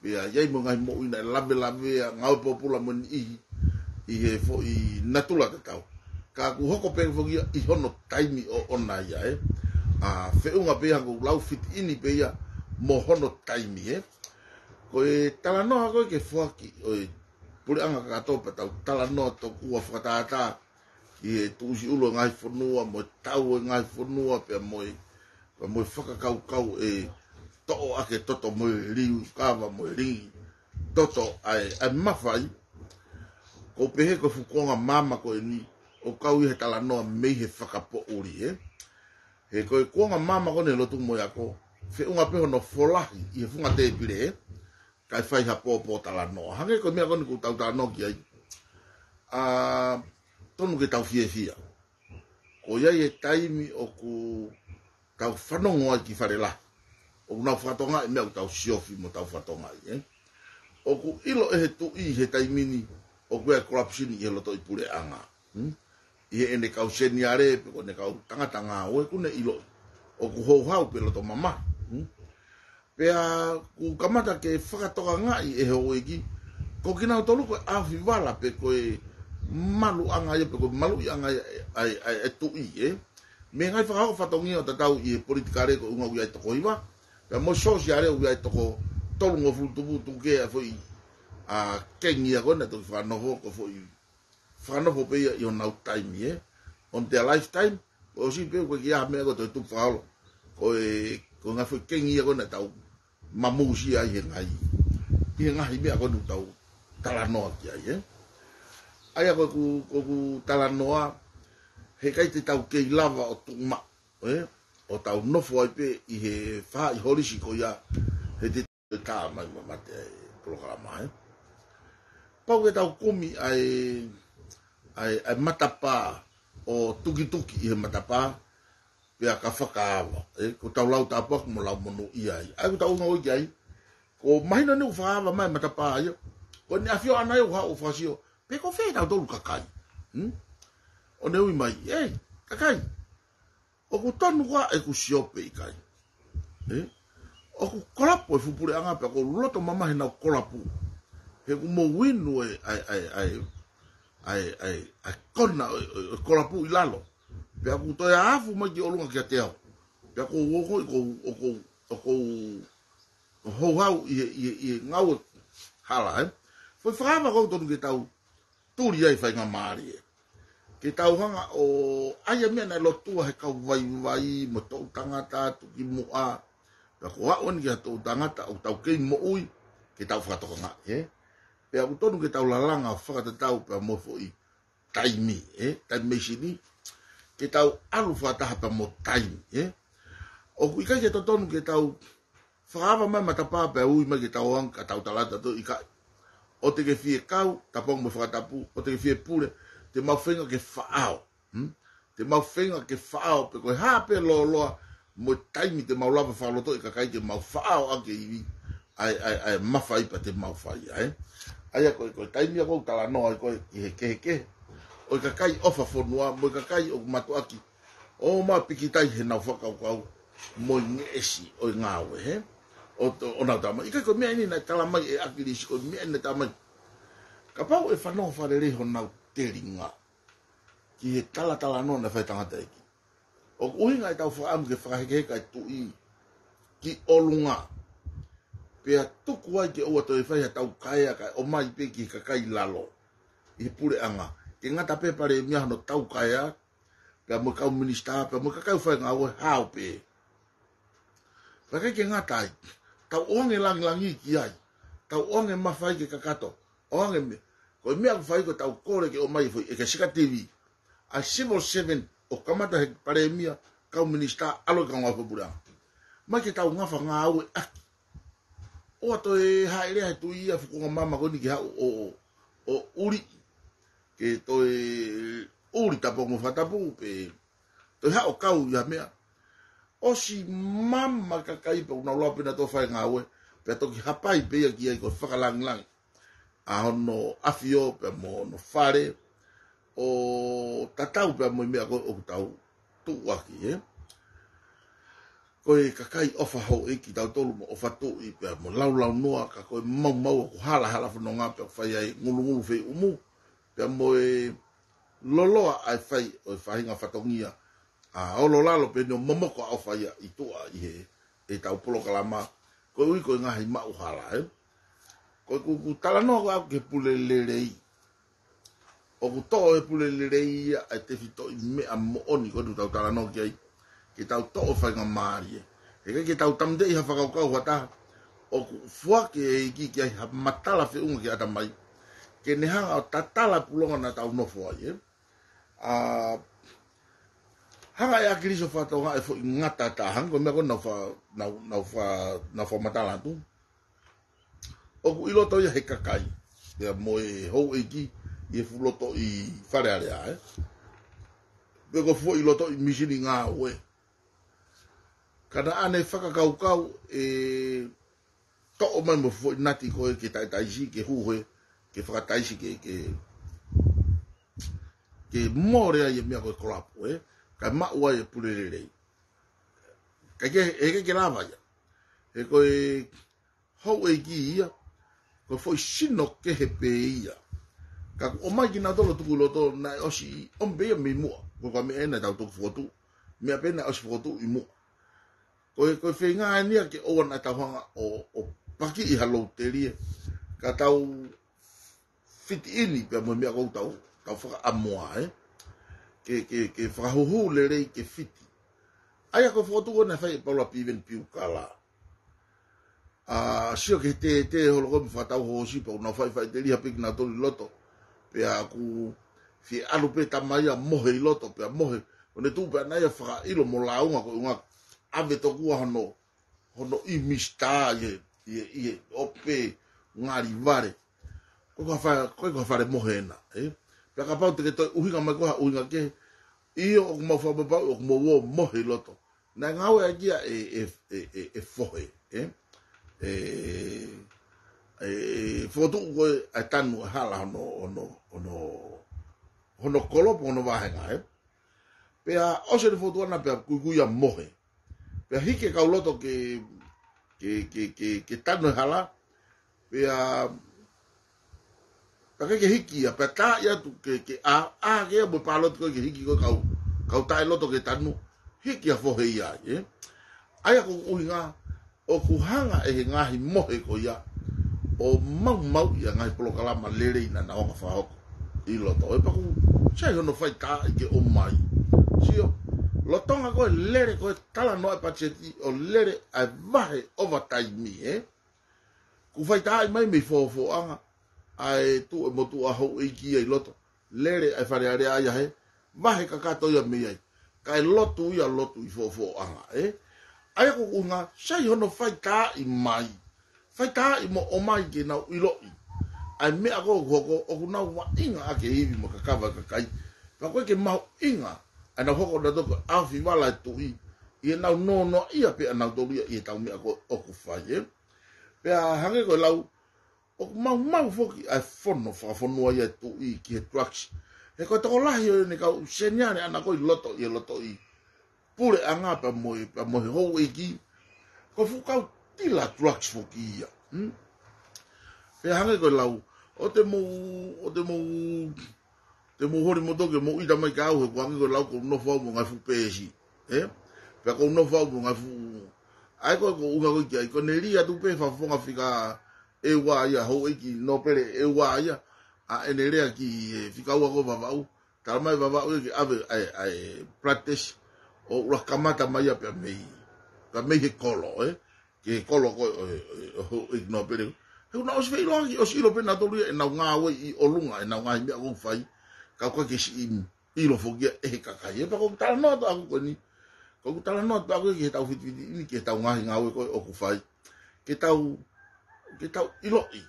pia yei mo ngahi mo ui na e labe labe a ngau popula mo ni ihi i he fo i natula te tau ka ku hoko pe fogia i hono taimi o ona ia eh? feunga ah, pia ku lau fit ini pia mo hono taimi eh? ko e tala no ko ke fuaki Oi. e pure anga ka to pa tau tala no to ku wa fuata ta ki e tu si ulo ngai fonua mo e tau e ngai fonua pe mo pa mo fuka kau kau e to o ake toto mo e liu kawa mo e ringi toto ai ai mafai ko pehe ko fukonga mama ko ni o kau i he tala no mei he fuka po uri e he ko e kuonga mama ko ne lotu mo ya ko fe unga pe no folahi i he funga te e pire kai fai ha po po tala no ha ke ko me ko ku ta no ki ai a to nu ke tau fi fie ko ya ye taimi o ku tau fa no ngo ki fare la o na fa to nga e me ku tau sio fi mo ta fa to nga ye eh? o ku ilo e tu i he taimi ni o ku e corruption ye lo to i pure anga hmm? i e ne kau seniare pe ko ne ka tanga tanga o e ku ne ilo o ku ho ha pe lo to mama hmm? pea ku kamata ke whakatoka ngai e heo eki ko kina nao tolu koe awhi wala pe malu anga ia pe ko malu i anga ia e tu i e me ngai whakako whatongi o tatau i e politika re ko unga uia i toko iwa pea mo shosi a re uia i toko tolu ngo fulutubu tu ke a fwoi a kengi a koe to toki whanoho ko fwoi whanoho pe ia i o nau taimi e eh? on their lifetime o si pe ko ki a mea koe tu ko koe ko nga fu keng ko na tau mamu si ai ngai ia nga hi mea kona tau talanoa ki ai eh? ai ko ku, ku, ku talanoa he kai te tau kei lava o tu ma eh? o tau nofo ai pe i he fa i horisi ko ia he te ka mai ma mate programa eh? pau ke tau kumi ai ai, ai matapa o tuki tuki i he matapa pe a ka faka awa. E, ko tau lau ta apaku mo lau mono i ai. Ai ko tau ngoi ai. Ko mahina ni ufa awa mai matapa ai. Ko ni afio anai uha ufa sio. Pe ko fei tau tolu kakai. Hmm? O ne ui mai. E, kakai. O ku tanu wa e ku sio pe i kai. E? O ku korapu e fupure anga pe. Ko loto mamahina korapu. He ku mo winu e ai ai ai. Ai ai ai. Ai kona e, e, e korapu i lalo. Ai pe aku e afu mai ki olunga kia te au. Pe aku uoko i kou, o kou, o kou, o hou hau i e, i e, i e ngau e hala, he. Eh? Foi e whakama kou tonu ke tau, turi ai whai ngā maari e. Ke tau hanga o, ai a e mea nai lotua he kau vai vai, mo tau tangata, tuki mo a, pe aku hao ni kia tau tangata, au tau kei mo ui, ke tau whakatoka ngā, he. Eh? Pe aku tonu ke tau lalanga, whakata tau, pe a mofo i, taimi, he, eh? taimi meishi ke tau alu whataha pa mo taimi. E? O kui kai ke tonu ke tau whaava mai matapā pe ui mai ke tau anga ka tau talata tu i O te ke fie kau, ta pong mo whakatapu, o te ke fie pule, te mau whenga ke fao hm Te mau whenga ke fao pe koe hape lo loa mo taimi te mau lapa whaaloto i e kakai ke mau whaao a ke iwi. Ai, ai, ai, mawhai pa te mawhai, ai. Ai, ko koe, koe, taimi a koe, tala noa, koe, ihe, e ke, ke, ke o ka kai ofa for noa mo ka kai o matu aki o ma piki tai he na faka ko au mo ngesi o nga we he o to ona tama i ka ko me ni na kala mai e aki ri ko me ni tama ka pau e fa no fa re ho na te ringa ki he tala tala no na fa tanga te ki o ui nga tau fa am ke fa he ka tu i ki olunga pia tuku ai ke ua to e fa ya tau kai ka o mai pe ki ka kai lalo i pure anga ke ngata pe pare mi hano tau kaya ka mo ka minista pe mo ka ka fa nga o pe pa ke ngata tau onge lang langi ki ai tau onge mafai ke kakato onge me ko mi aku fai ko tau kore ke o mai foi e ka sika tv a simo seven o oh, kamata he pare mi ka minista alo ka nga pura ma ke tau nga fa nga aki ah. o oh, to e haere ha tu ia fu ko mama ko ni ke ha o o uri ke toi uri tapo mo fatapu pe to ha o kau ya me o si mamma ka kai pe una lo pina to fai ngawe pe to ki hapai pe ya ki ko faka lang lang a no afio pe mo no fare o tatau pe mo me ko o tau tu wa ki e ko e ka kai ofa ho e ki tau tolu mo ofa to i pe mo lau lau noa ka ko mau mau ko hala hala fo no nga pe fai ai ngulu ngulu fe umu pia mo loloa ai fai o e whahinga whatongia a olo lalo pe no momoko au fai a i tua i he e tau polo kalama ko ui ko inga hei mau hala e eh? ko ku ku tala noa ka ke pule lerei o ku to e pule lerei a e te fito i me a mo oni ko tu tau tala noa ki ai ki tau to o whahinga maari e eh? e ka ki tau tamde i hawhakaukau hata o ku fuake e i ki ki ai ha matala fe unga ki atamai e ke ne hanga o tatala pulonga na tau nofo ai e. A hanga e akiriso whātau e fo i ngata tā hango mea kona wha, na, na, wha, na wha matala tu. O ilo tau ia he kakai. Ia mo e hou e ki i e fuloto i whare area e. Pe ko fo ilo i misini ngā ue. Kana ane whakakaukau e... Ka o mai mo fo nati ko ke tai tai ke huhe. ke whakataisi ke, ke, ke mōrea i e mea koe korapo, eh? kai maua e purererei. Kai ke, e ke ke rāwa ia. E koe hau e ki ia, koe foi sino ke he pē ia. Ka o mai ki nā tolo tuku loto, nā osi ombe ia mi mua, koe kwa me ena tau tuku whotu, mea pēna osi whotu i mua. Koe, koe whenga ania ke oana tauhanga o, o paki i halou te rie, ka tau fit ini pe mo mea kou tau, tau whaka amoa, eh? Ke, ke, ke whakahuhu le rei ke fiti. Aia ko whakotuko na whai paula piven piu kala. A ah, sio ke te te holo komi whakatau hosi pau na whai whai te liha piki na tori loto. Pe a ku fi alu pe tamai a mohe i loto pe a mohe. Kone tūpea nai a whakailo mo launga ko unga ave tokua hono hono i mista ye ye ye ope ngari vare ko ka fare ko ka fare mohena e eh? pe ka pau te to u hinga mai ko u hinga ke i o ko mo fa ba pau o mo wo mo he loto na nga o ya e e e e e fo eh? e e e fo to ko a tan no hala no no no hono kolo po no va hega e pe a o se fo to na pe ku ku ya mo he pe hike ka loto ke ke ke ke ke tan no e hala pe a a ke hiki a pe ta ya tu ke ke a a ke bo pa lo ke hiki ko kau kau ta lo to ke tanu hiki a fo eh? e he ya ye ai ko u nga o ku hanga e nga hi mo he ko ya o mau mau ya nga polo kala ma lele ina na o fa ho i lo to e pa ku che yo no fa ta ke o mai si yo lo to nga ko lele ko tala no e pa che ti o lele a va he overtime eh? ye ku fa ta mai me fo fo anga ai tu mo tu a ho e ki ai lot lere ai fare are ai ai ma he ka ka to ia mi ai kai lot u ia lot i fo fo a e eh? ai ko unga sai ho no fai ka i mai fai ka i mo o mai ge na i lo i ai me a ko ko ko o na wa inga a ke i mo ka ka ka kai pa ko ke ma inga ana ho ko da to a fi ma la tu i i na no no ia pe na to ia i ta me a ko o ku fai e eh? pe a hange ko lau Ok, mwaw mwaw fwoki, a fwono fwa, fwono waya to i ki e traks. E kwa to la hiyo yon, e kwa senyane anakoi loto i, loto i. Pule anwa pa mwoye, pa mwoye hou e ki. Kwa fwokaw, ti la traks fwoki i ya. Hmm? E hangi kwa la wu, o te mwou, o te mwou, o te mwou, te mwou honi mwotokyo, mwou ita mwai ka ou, e kwa hangi kwa la wu, konon fwa mwonga fwope e si. E, pe konon fwa mwonga fwou, a e kwa konon fwa mwonga kwa i ki, a i koneli ya e wā ia hou e ki no pere e wā ia a ene rea ki e whikaua ko vavau tala mai vavau e ki ave ai, e, ai e, prates o ura kamata mai a pia mei ka mei he kolo eh ke kolo ko e, e no pere he una os vei loa ki os ilo pena tolu e nau ngā ue i olunga e nau ngā himea kou whai ka kua ke si imu ilo fogia e he kakai e pa kou tala noa to aku koni kou tala noa to aku e ki he tau fitwiti ini ki he tau ngahi ngā ue koe o kou whai ke tau te tau iloi,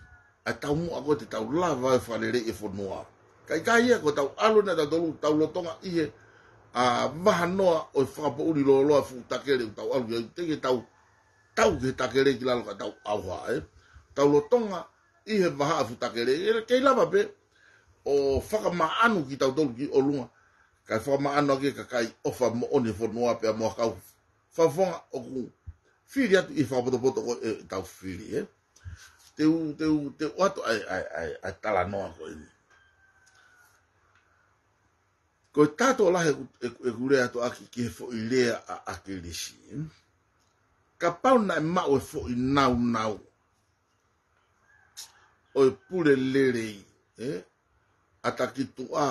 a tau mua ko te tau lava e whanere e whanua. Kai kai ko tau alo na tau tolu, tau lotonga ihe, a maha noa o i e whakapo uri loa loa fu e takere, tau alu ya te ke tau, tau ke takere ki lalo ka tau auha e, tau lotonga ihe maha fu e takere, e kei lava pe, o whakama anu ki tau tolu ki o lunga, kai whakama anu ake ka kai ofa mo one whanua pe a mua kau, whafonga o kuu, Fili atu i whapotopoto ko e tau fili, eh? te u te u te u ato ai ai ai ai tala noa ko ini. Ko e tato lahe e kure ato aki ki he fo i lea a ake lisi. Eh? Ka pau na e mao e fo i nau nau. O e pure lere i. Eh? Ata ki tu a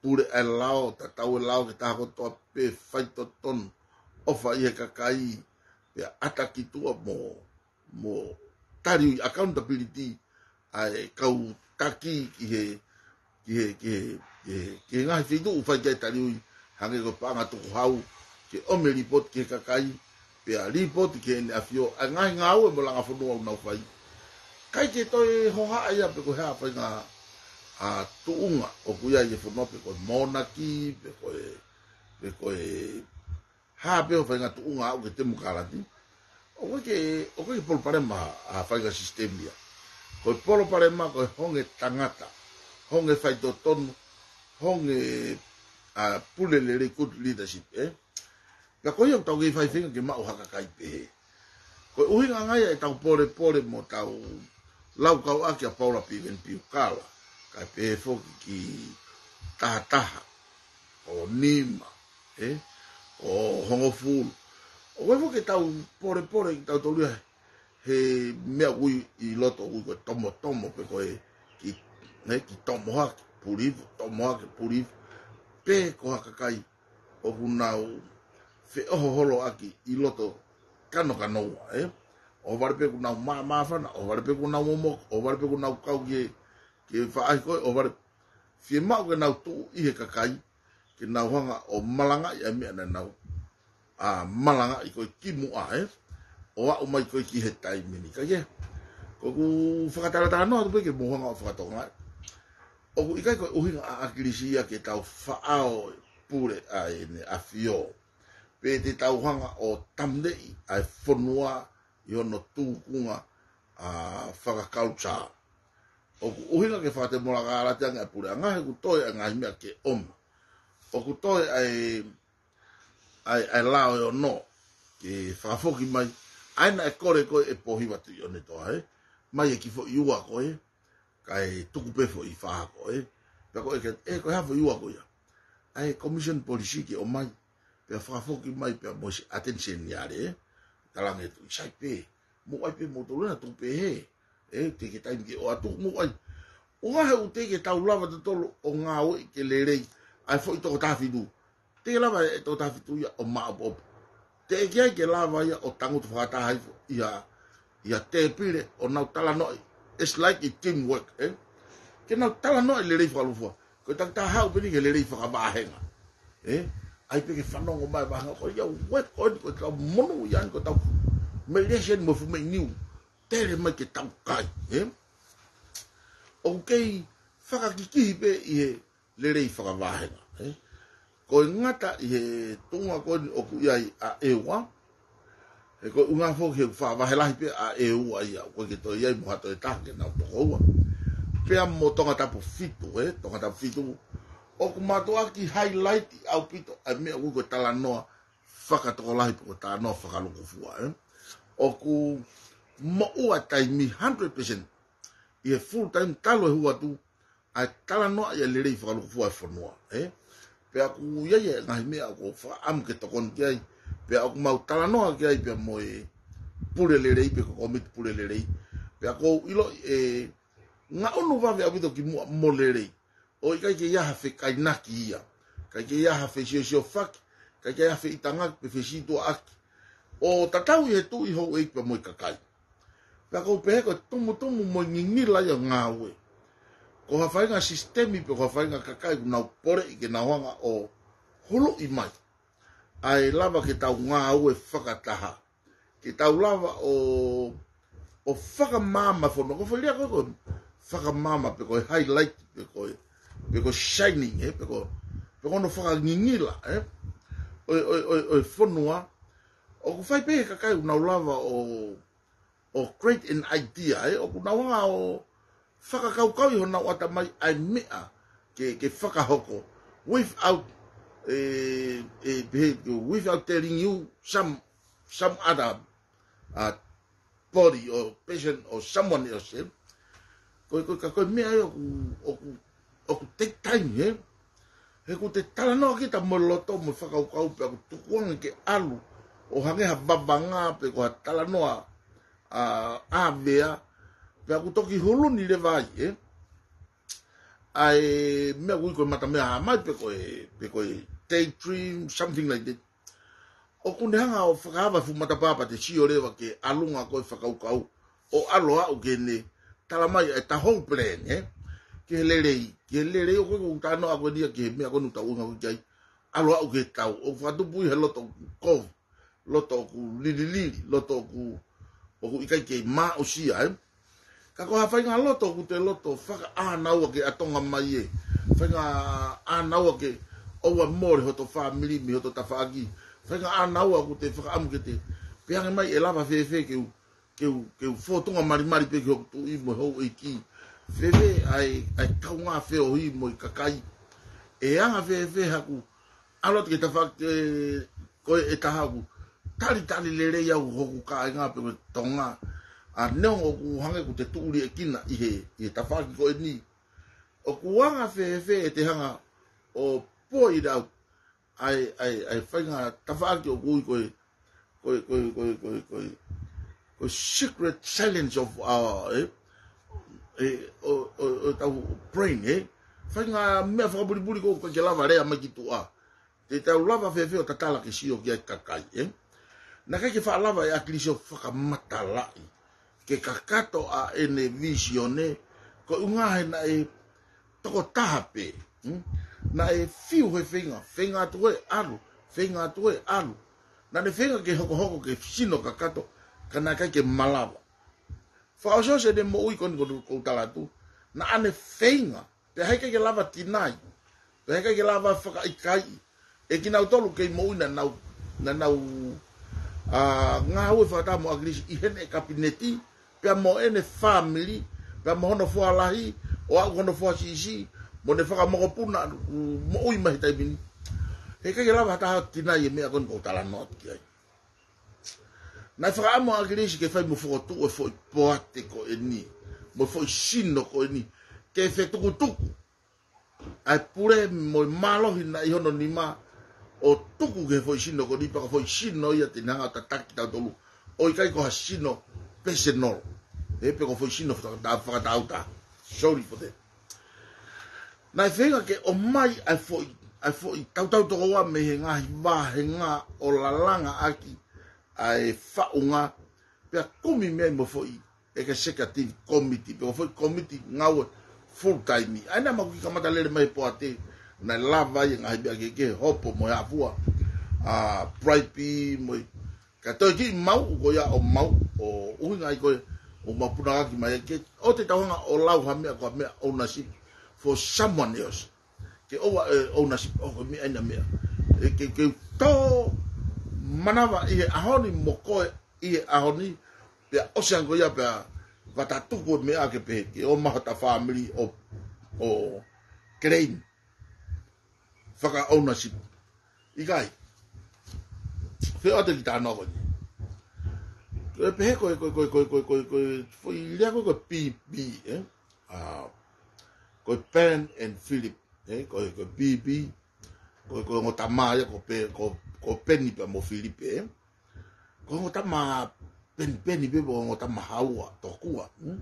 pure e lao, ta tau e lao ki taha kotoa pe fai to ton. Ofa i he kakai. Pea ata ki tu a mo mo tari accountability ai kau taki ki he ki he ki he ki he ki he ngai fitu tari ui hange ko panga tuku hau ke me report ke he kakai pe a report ke ne afio a ngai ngā ue mo langa whanua na fai kai ke toi hoha ai a peko hea pai ngā a tuunga o kuia i e whanua peko e monaki peko e peko e hā peko whanua tuunga au ke temu karati peko o ko ke o ko ipol pare ma a faiga system ya ko ipol pare ma ko honge tangata honge fai do ton honge a pule le le good leadership eh ga ko yo tau ge fai finga ke ma o haka kai pe ko uhi nga nga ya tau pore pore mo tau lau kau aki a paula piven piu kala kai pe fo ki taha taha o nima eh o hongo fulu o koe fuke tau pore pore ki tau tolua he mea kui i loto kui koe tomo tomo pe koe ki, ne, ki tomo hake purifu, tomo hake purifu pe ko hakakai o kuna fe oho holo aki i loto kano kanoa e eh? o varepe kuna o maa maa fana o varepe kuna o moko o kuna o kau ki ki whaahi koe o varepe fie mao ke nau tuu ihe kakai ke nau hanga o malanga ya me na nau a malanga i koe ki mu a e, o a umai koe ki he tai mini ka ye. Eh? Ko ku whakatara tā noa tupu ke muhanga o whakatonga. Eh? O ku ikai koe uhinga a akirisia ke tau whaao pure a ene a fio. Pe te tau hanga o tamdei a e whonua i ono tūkunga a whakakautsa. O ku uhinga ke whakate mora ka alatea ngai pure a ngahe ku toi a ngahimea ke om. O ku toi a e ai ai lao e no e fa foki mai ai na e kore ko e pohi wa tu yone to ai mai e ki fo iua ko e kai tuku pe fo i fa ko e pe ko e ke e ko ha fo iua ko ya ai commission policy ki o mai pe fa foki mai pe mo attention ya re tala me tu sai pe mo ai pe mo to na tu pe e te ke tai ki o atu mo ai o ha u te ke tau lava to to o nga o ke le rei ai fo i to ta fi te lava e to e ta fitu ia o ma bob te ke ai ke lava ia o tangu tu fata hai ia ia te pile o na tala no it's like a team work eh ke na tala no le rifa lu fo ko ta ta hau pili ke le rifa ka ba hen eh ai pe ke fano o ma ba ha ko ia what on ko ta monu ia ko ta me le shen mo fu me niu te le ma ke ta kai eh okay fa ka ki ki be ie le rifa ka ba hen eh ko ngata i he tonga ko ni oku i ai a ewa, e ko unga fo ke fa va hela hipe a e u a ia ko ke to ia mo hato e ta ke na po ko wa pe a mo to ngata po fitu e to ngata po fitu o ku ma to a ki highlight au pito a me u ko tala no fa ka to la hipe ko ta no fa ka lu ko fuwa e o ku mo u a tai mi 100% i e full time talo e hua tu a tala no ia le rei fa ka lu ko fuwa e fo noa e eh? pe aku ia ia ngai mea ko fa am ke tokon ke ai pe aku mau tala noa ke ai pe moe pule lerei pe ko komit pule lerei pe aku ilo e nga onu va ve abito ki mo mo lerei o ikai ke ia hafe kainaki ia kai ke ia hafe sio sio fak kai ke ia hafe itangak pe fesi to ak o tatau he tu i ho e pe moe kakai pe aku pe ko tumu tumu mo ngingila ia ngawe ko hawhainga sistemi pe ko hawhainga kakai ku nau pore i ke nauanga o holo i mai. Ai lava ke ta ngā au e whakataha. Ke tau lava o, o fo no Ko whalia ko koe whakamama pe ko highlight pe ko Pe ko shining e eh? pe ko Pe ko no whakangingila e. Eh? Oi, oi, oi, oi whonua. O ku pe kakai ku nau lava o, o create an idea e. Eh? O ku o faka kau kau ho na wata mai ai mea ke ke faka hoko without eh eh without telling you some some other a uh, body or patient or someone else ko eh? ko ka ko mea yo o o o take time he eh? he ko te tala no ki ta moloto mo faka kau pe ko tuwan ke alu o hange ha babanga pe ko tala no a a uh, pe aku toki hulu ni le vai e eh? ai me aku ko mata me a mai pe ko e pe ko e take dream something like that o ku nanga o whakaawa fu mata papa te si o rewa ke alunga koe whakaukau o aloa o ke ne tala mai e ta home plan e ke lerei ke lerei o koe kutano a koe nia ke mea konu tau unga kukai aloa o ke tau o whatupui he loto kov loto ku lili lili loto ku o ku ikai ke ma o sia eh ka ko hafai nga loto ku te loto whaka anaua ke atonga mai e whai nga anaua ke owa mori hoto wha milimi hoto ta whaagi whai nga anaua ku te whaka amu ke te peange mai e lava whewe ke u ke u ke u fotonga mari mari pe ke o i mo hou e ki whewe ai ai kau ngā whewe hi mo i kakai e anga whewe haku alo te ta whaka te koe e taha ku tali tali lere iau hoku ka e ngā pe ko tonga tonga a neo o ku hange ku te tuuri e kina i he, i he tawhaki ko e ni. O ku wanga fe he e te hanga o pua i rau, ai, ai, ai whainga tawhaki o kui koe, koe, koe, koe, koe, koe, koe, secret challenge of our, eh, e, o, o, ta o tau brain, eh, whainga mea whakaburiburi koe koe ke lava rea mai ki tu a. Te tau lava fe fe o tatala ke si o kia kakai, eh. Na kai ke whaalava e akilisio whakamata lai. Eh? ke kakato a ene visione ko unga he na e toko taha pe hmm? na e fiu he whenga whenga atu e alu whenga atu e alu na ne whenga ke hoko hoko ke sino kakato ka na kai ke malawa whaosho se de mo ui koni kodu koutala tu na ane whenga pe hei kai ke lava tinai pe hei kai ke lava whaka i kai e ki nau tolu ke mo ui na nau na nau uh, ngā hui whakatā mo agrisi i hene e kapineti kapineti pea mo ene family pe mo hono fo alahi o a hono fo sisi mo ne faka mo puna mo ui mai tai bini e ka gira bata tina ye me akon ko tala not ai na faka mo agrish ke fai mo fo tu e fo poate ko eni mo fo sino ko eni ke fe tuku tuku ai pure mo malo hina i hono ni ma o tuku ke fo sino ko ni pa fo sino ia tina ta takita tolu o kai ko sino pese nolo e peko foi sino whakatau ta sorry for that na e whenga ke o mai ai foi ai foi tautau toko wā me he ngā hiwā he ngā o lalanga aki ai whaunga pia komi mea mo foi e ke secretary committee peko foi committee ngawe full time aina maku ki kamata lere mai po ate na lava i ngā hibia ke ke hopo mo e afua a pride pi mo i ka to ki mau ko ya o mau o ui ngai ko o mapuna ki mai e ke o te tawanga o lau ha mea ko me ownership for someone else ke o wa na eh, ownership o oh, ko mea ina mea e ke ke to manawa i e ahoni mo ko i e ahoni pe o se ango ya pe vata tu ko mea ke pe ke o maha ta family o o crane faka ownership i kai Ke ate li tāna koe. Koe pehe koe koe koe koe koe koe koe koe i lea koe koe PB eh. Uh, koe Pan and Philip eh. Koe koe PB koe koe ngota māia koe pe koe koe pa mo Philip eh. Koe ngota mā peni peni pe koe ngota mahaua tokua. Hmm?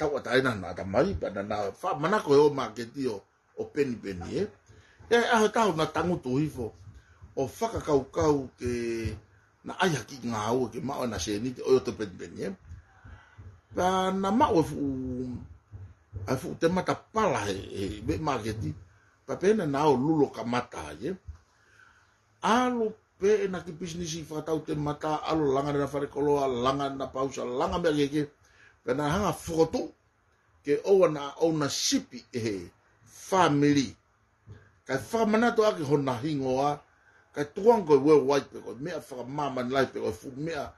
Tau ataina nā tamari pa nā nā wha manako e o maketi o o peni peni eh. E aho tau na tangutu hifo o whakakaukau ke na ai haki ngā aua ke mao na se nite oio te penipeni e. Eh? Pa na mao e fuu, ai e fuu te mata pala he e be maketi, pa pēna na o lulo ka mata e. Alo pe na ki bisnisi whakatau te mata, alo langa na wharekoloa, langa na pausa, langa mea keke, pēna hanga whakotou, ke owa na ona sipi e he family. Kai whakamanato ake hona hingoa, kai tuanga world wide pe ko mea whaka maman lai pe ko fu mea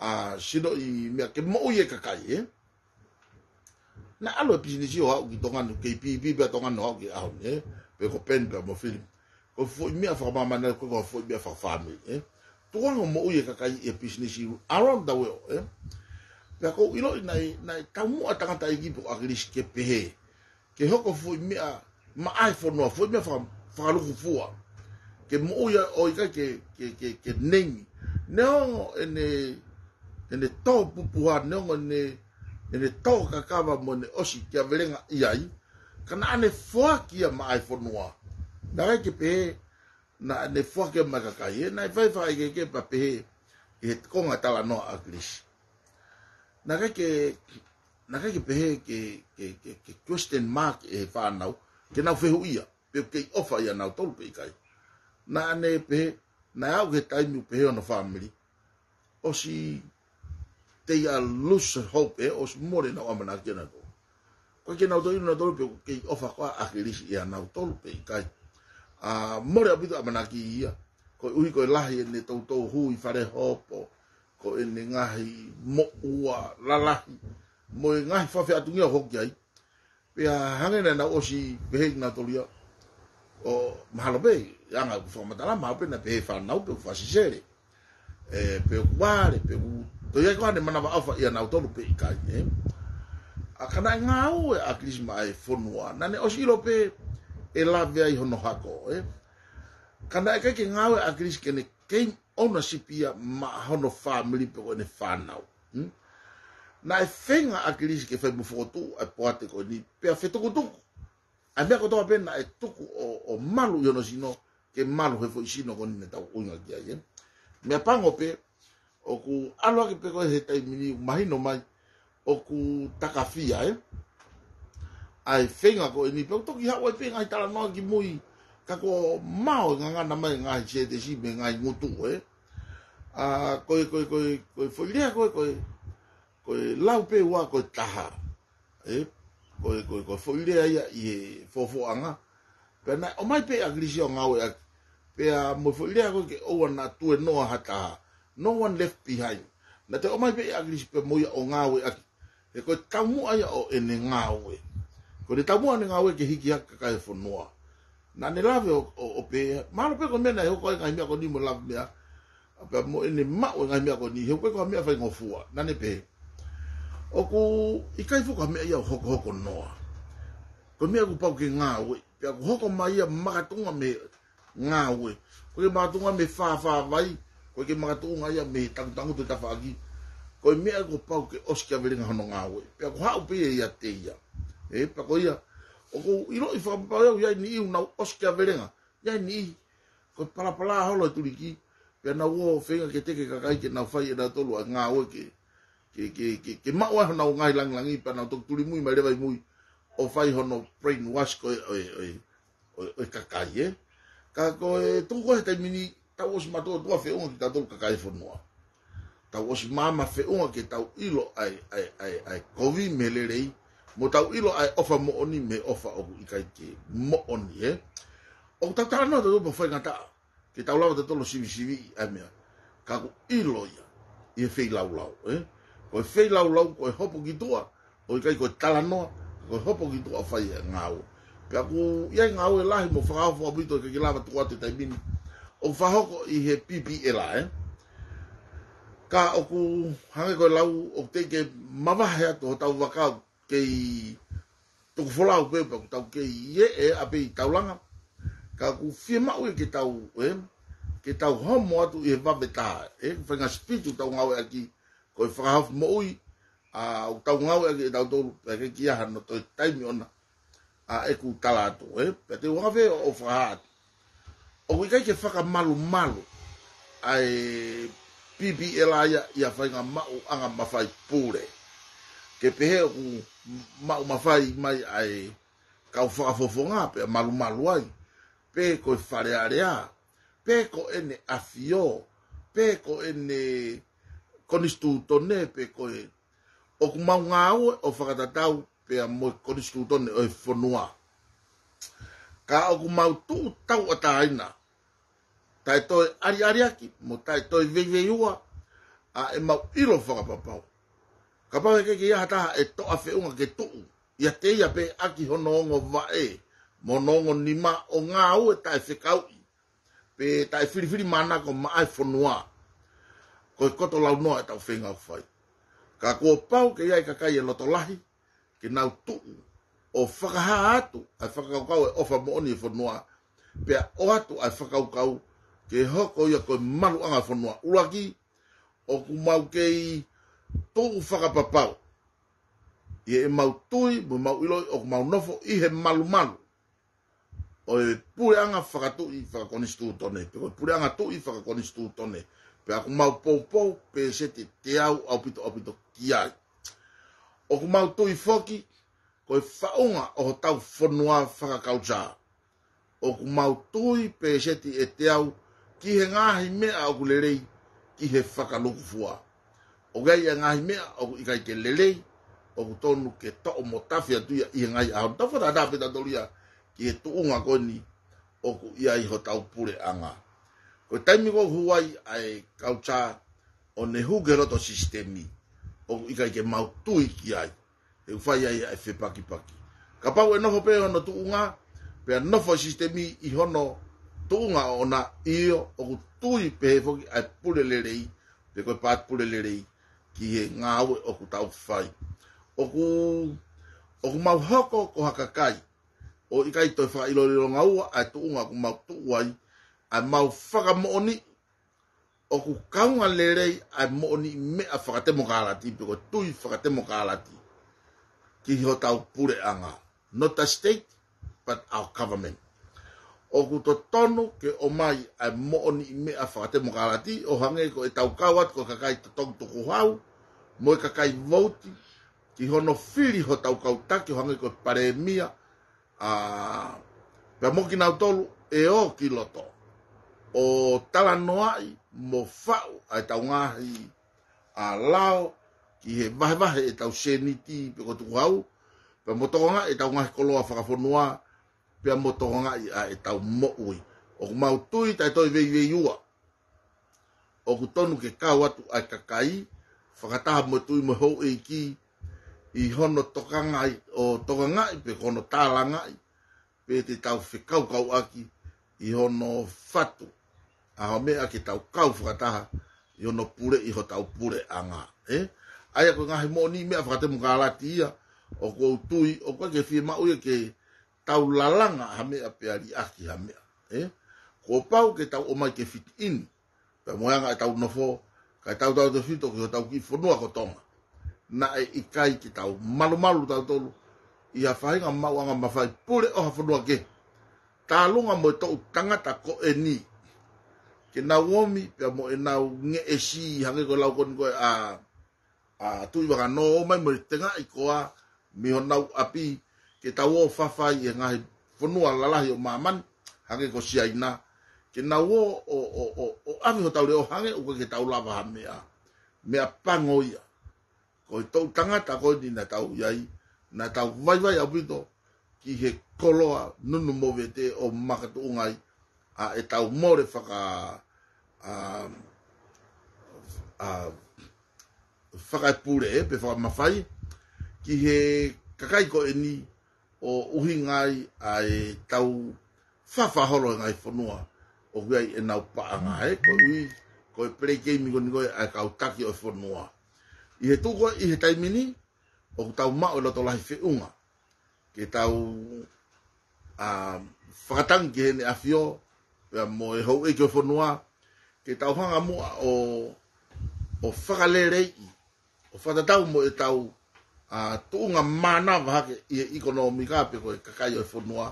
a sino i mea ke mo ye kakai e na alo e pisinisi o hau ki tonga no kei pi pi pe tonga no hau ki au ne eh? pe ko pen pe mo film ko fu mea whaka maman lai ko fu mea whaka family eh? e tuanga mo ye kakai e pisinisi around the world e Pea kou ilo nai, nai tamu a tangata i gipo a gilis ke pehe. Ke hoko fui mea, ma ai whanua, fui mea whakaluku fua. ke muia o ika ke ke ke ke nengi neo ene ene to pupua neo ene ene to ka kama mo ne osi ke avelenga iai kana ane foa kia ma ai fonua na kai ke pehe na ane foa kia ma kakai e na i fai fai ke ke pa pehe e konga tala noa a glish na kai ke na kai ke pehe ke ke ke ke question mark e whanau ke nau fehu ia pe ke ofa ia nau tolu pe i kai na ane pe na au he taimu pe ona family o si te a lose hope e o si more na amana kena ko ko kena o toinu na tolu pe ke ofa ko e a kirisi ia na tolu pe kai a more abitu amana ki ia ko ui ko lahi ne tau tau hui fare hopo ko ene ngahi mo ua lalahi mo e ngahi fafe atungia hoki ai pe a hangena na o si pehe na tolu ia o mahalo pe anga ku fo matala ma pe na pe fa na pe fa sisere e pe wale pe u to ya kwa ne mana va afa ya na to pe ka e a kana nga o a krisma e fonua na ne osilo pe e la vea i hono hako e kana e ke nga o a kris ke ne ke ownership ia ma hono family pe ko ne fa na hmm? na e fenga a kris ke fa mo foto e poate ko ni pe a fetu avea kotoa pena e tuku o, o malu iono sino ke malu he foisino koni ne tau uinga ki ai eh? mea pango pe o ku alo ake peko he taimini mahino mai o ku takafia eh? ai fenga ko e ni pe toki ha wai penga tala no ki mui ka ko mao e nga nga mai nga che te si me nga ngutu eh a ko ko ko ko folia ko ko ko lau pe wa ko taha eh ko ko ko fo ile ia i fo fo anga pena o mai pe agrisi o ngau pe a mo fo ile ko ke o na tu no hata no one left behind na te o mai pe agrisi pe mo ia o ngau ia e ko tamu ai o ene ngau ia ko te tamu ane ngau ia ke hiki ia ka fo noa na ne lave o, o, o pe malo pe ko mena e ko ngai mea ko ni mo lave mea pe mo ene ma o ngai mea ko ni he ko ngai mea fai ngofua na ne pe o ko i kai fuka me ia hoko hoko noa ko me ku pau ke nga we pe hoko mai ia maka tunga me nga we ko ke maka tunga me fa fa vai ko ke maka tunga ia me tang tang tu tafa agi ko me ku pau ke oski a velinga hono nga we pe ku hau pe ia te ia e pa ko ia o ko i lo i fa pa ia ia ni una oski a velinga ia ni ko pala pala holo tu liki pe na wo fenga ke te ke kakai ke na fai e na tolu nga we ke ke ke ke ke ma wa na ngai lang lang i pa na tok tuli mui mai mui o fai hono brain wash ko e, o e, o e, o ka kai e eh? ka ko e tong ko te mini ta was ma to to fe ta tol ka kai fo noa ta was ma ma fe un ke ta ilo ai ai ai ai kovi melerei mo ta ilo ai ofa mo oni me ofa o i kai ke mo oni e eh? o ta ta no to po fai ngata ke ta lo to lo sibi sibi ai me ka ko ilo ya e fe lau lau eh o e fei lau lau ko e hopo ki tua o e kai ko e tala noa ko e hopo ki tua fai e ngā o pe aku iai ngā o e lahi mo whakao fua mito e kaki lava tuate tai mini o whahoko i he pipi e la e ka oku hange ko e lau o te ke mawahe ato ho tau wakao kei toku wholau pe pe aku tau kei ie e ape i taulanga ka aku fie mau e ke tau e ke tau homo atu i he vabe tā e eh? whainga spitu tau ngā o e aki e ko e whakahaf a o tau ngau e tau tolu, e ke kia to e taimi ona, a e ku eh pe e te wafe o whakahat. O kui kai ke whaka malu malu, a e pipi e laia i a whainga mau anga mawhai pure Ke pe o ku mau mawhai mai a e kau whakafofo ngā, pe malu malu ai, pe koi whareare a, pe ko ene afio, pe ko ene konistu tone pe koe. O kumau ngā ue o whakatatau pe a moe konistu tone o e whonua. Ka o kumau tū tau a tāina. Tai toi ari ari aki, mo tai toi vei vei ua, a e mau iro whakapapau. Ka pau e keke ia taha e toa whiunga ke tuu. Ia te pe aki hono ongo vae, mo nongo nima o ngā ue tai whikau i. Pe tai firifiri mana ko maai whonua. Ia ko e koto lau noa e tau whenga whai. Ka kua pau ke iai kakai no e to lahi, ke nau tuu o whakaha atu, ai whakaukau e ofa mooni fo e noa pe o atu ai whakaukau ke hoko ia koe malu anga e whanua uraki, o ku mau kei tuu whakapapau. Ie e mau tui, mu mau iloi, o ku mau nofo, i he malu malu. O e pure anga whakatui whakakonistu tone, pe koe pure anga tui whakakonistu tone, pe aku mau pou pou pe se te te au au pito au pito ki ai. O ku mau tui foki ko e whaunga o ho tau whanua whakakau tā. O ku mau tui pe se te e te au ki he ngāhi mea o ku lerei ki he whakaluku fua. O gai e ngāhi mea o ku ikai ke lerei o ku tonu ke to o motafi atuia i he ngai a Tawhara nā pe tatoria ki he tuunga koni o ku iai ho tau pure anga. Ko taimi wo huai ai kaucha o ne hugero to sistemi. O ikai ke mau tu iki ai. E ufai ai e fe paki paki. Ka pau e noho pe hono tu unga, pe a nofo sistemi i hono tu unga o na io o ku tui pe he foki ai pule lerei, pe koe paat pule lerei ki e ngāwe o ku tau fai. O ku, o ku mau hoko ko hakakai, o ikai toi wha ilo lilo ngāua ai tu unga ku mau tu uai, a mau faka mooni o ku kaunga lerei ai mooni me a faka temo kaalati piko tui faka temo kaalati ki hiho tau pure anga not a state but our government o ku to tonu ke o mai a mooni me a te temo kaalati o hange ko e tau kawat ko kakai to tong tuku hau mo e kakai voti ki hono fili ho tau kautaki hange ko mia a ah, pe mokina utolu e o ki loto o tala noai mo fau ai tau ngahi a lao ki he vahe vahe e tau seniti pe kotu kuhau pe motokonga e tau ngahi koloa whakafonua pe motokonga i a e tau mo'ui o ku mautui tai toi vei vei ua o ku tonu ke kau atu ai kakai whakataha mo tui mo hou e ki i hono tokanga i o tokanga i pe kono tālanga i pe te tau whekau kau aki i hono fatu a ho mea ki tau kau whakataha, i ono pure i ho tau pure e? a ngā. Eh? Aia koe ngahi mō ni mea whakate mga alati ia, o kua utui, o kua ke fie mau ke tau lalanga ha mea pe ali aki ha mea. Eh? Ko pau ke tau omai ke fit in, pe moanga e tau nofo, kai tau tau te fito ki ho tau ki whanua ko tonga. Na e ikai ki tau malu malu tau tolu, i ha whahinga mau anga mawhai pure o ha whanua ke. Tālunga mo i tau tangata ko e nii, ke na womi pe mo e na nge e si hange ko lau kon ko a a tu iwa no mai mo e te nga i ko a mi ho na api ke ta wo fa fa i nga fo no ala la yo maman hange ko si ai na ke na wo o o o o a mi ho ta o hange o ke ta u lava me a me a pango ia ko to tanga ta ko ni na ta u yai na ta vai vai abito ki he koloa nunu mo vete o makatu ngai a e tau more whaka a a whakai pūre e pe whaka mawhai ki he kakai ko e ni o uhi ngai a e tau whawha holo e ngai whanua o hui ai e nau paa ngai ko ui ko e play game ko nikoi a e kau taki o e whanua i he tūko i he taimini o ku tau mao loto lahi whiunga ke tau a whakatangi ki hene afioa ya mo e ho e ko noa ke tau fanga mo o o fagalere o fata tau mo e tau a tu nga mana va ke e ekonomika pe ko ka kai o e noa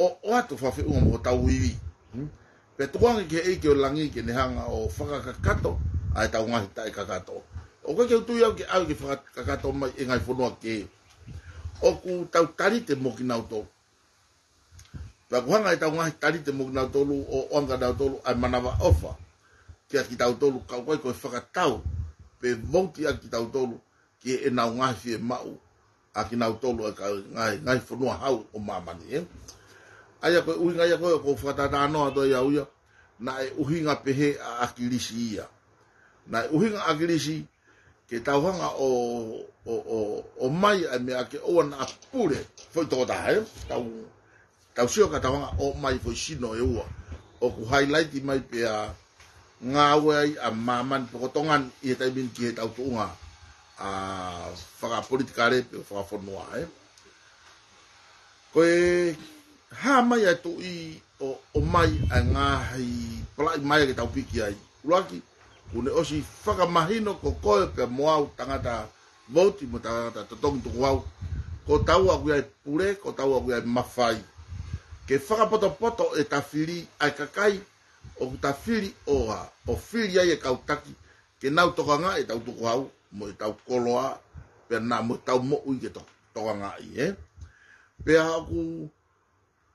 o o atu fa fe mo tau i vi hmm? pe tu nga ke e ko langi ke ne hanga o faga ka kato a tau nga ta e ka kato o ko ke tu ya ke au ke faga ka kato mai e nga fo noa ke o ku tau tari te mo ki na o Ta kuhanga i tau ngahi tari te mokinau tolu o oanga nau tolu ai manawa ofa. Ki a ki tau tolu kau kai koe whakatau pe vauti a ki tau tolu ki e nau ngahi fie mau a ki nau tolu e kau ngahi, whanua hau o mamani. Eh? Aia koe uhinga ia koe koe whakatata anoa toa ia uia na e uhinga pehe a akilisi ia. Na e uhinga akilisi ke tauhanga o, o, o, o mai a mea ke oana a kure. Foi tōtaha, eh? tau ngahi tau sio ka tawanga o mai foi sino e ua o ku highlight mai pe a ngā wei a māman pokotongan i he taimin ki he tau tuunga a whakapolitikare pe o whakafonua e. Koe ha mai a tu i o, o mai a ngā hei palai mai a ke tau piki ai. Uraki, kune osi whakamahino ko koe pe moau tangata voti mo tangata totongi tuku au. Ko tau a kuia pure, ko tau a kuia e mawhai ke whakapotopoto e ta whiri ai kakai o ta whiri o a ai e kautaki ke nau tokanga e tau tuku hau mo e tau koloa pia nā mo e tau mo ui ke to, tokanga i e pia haku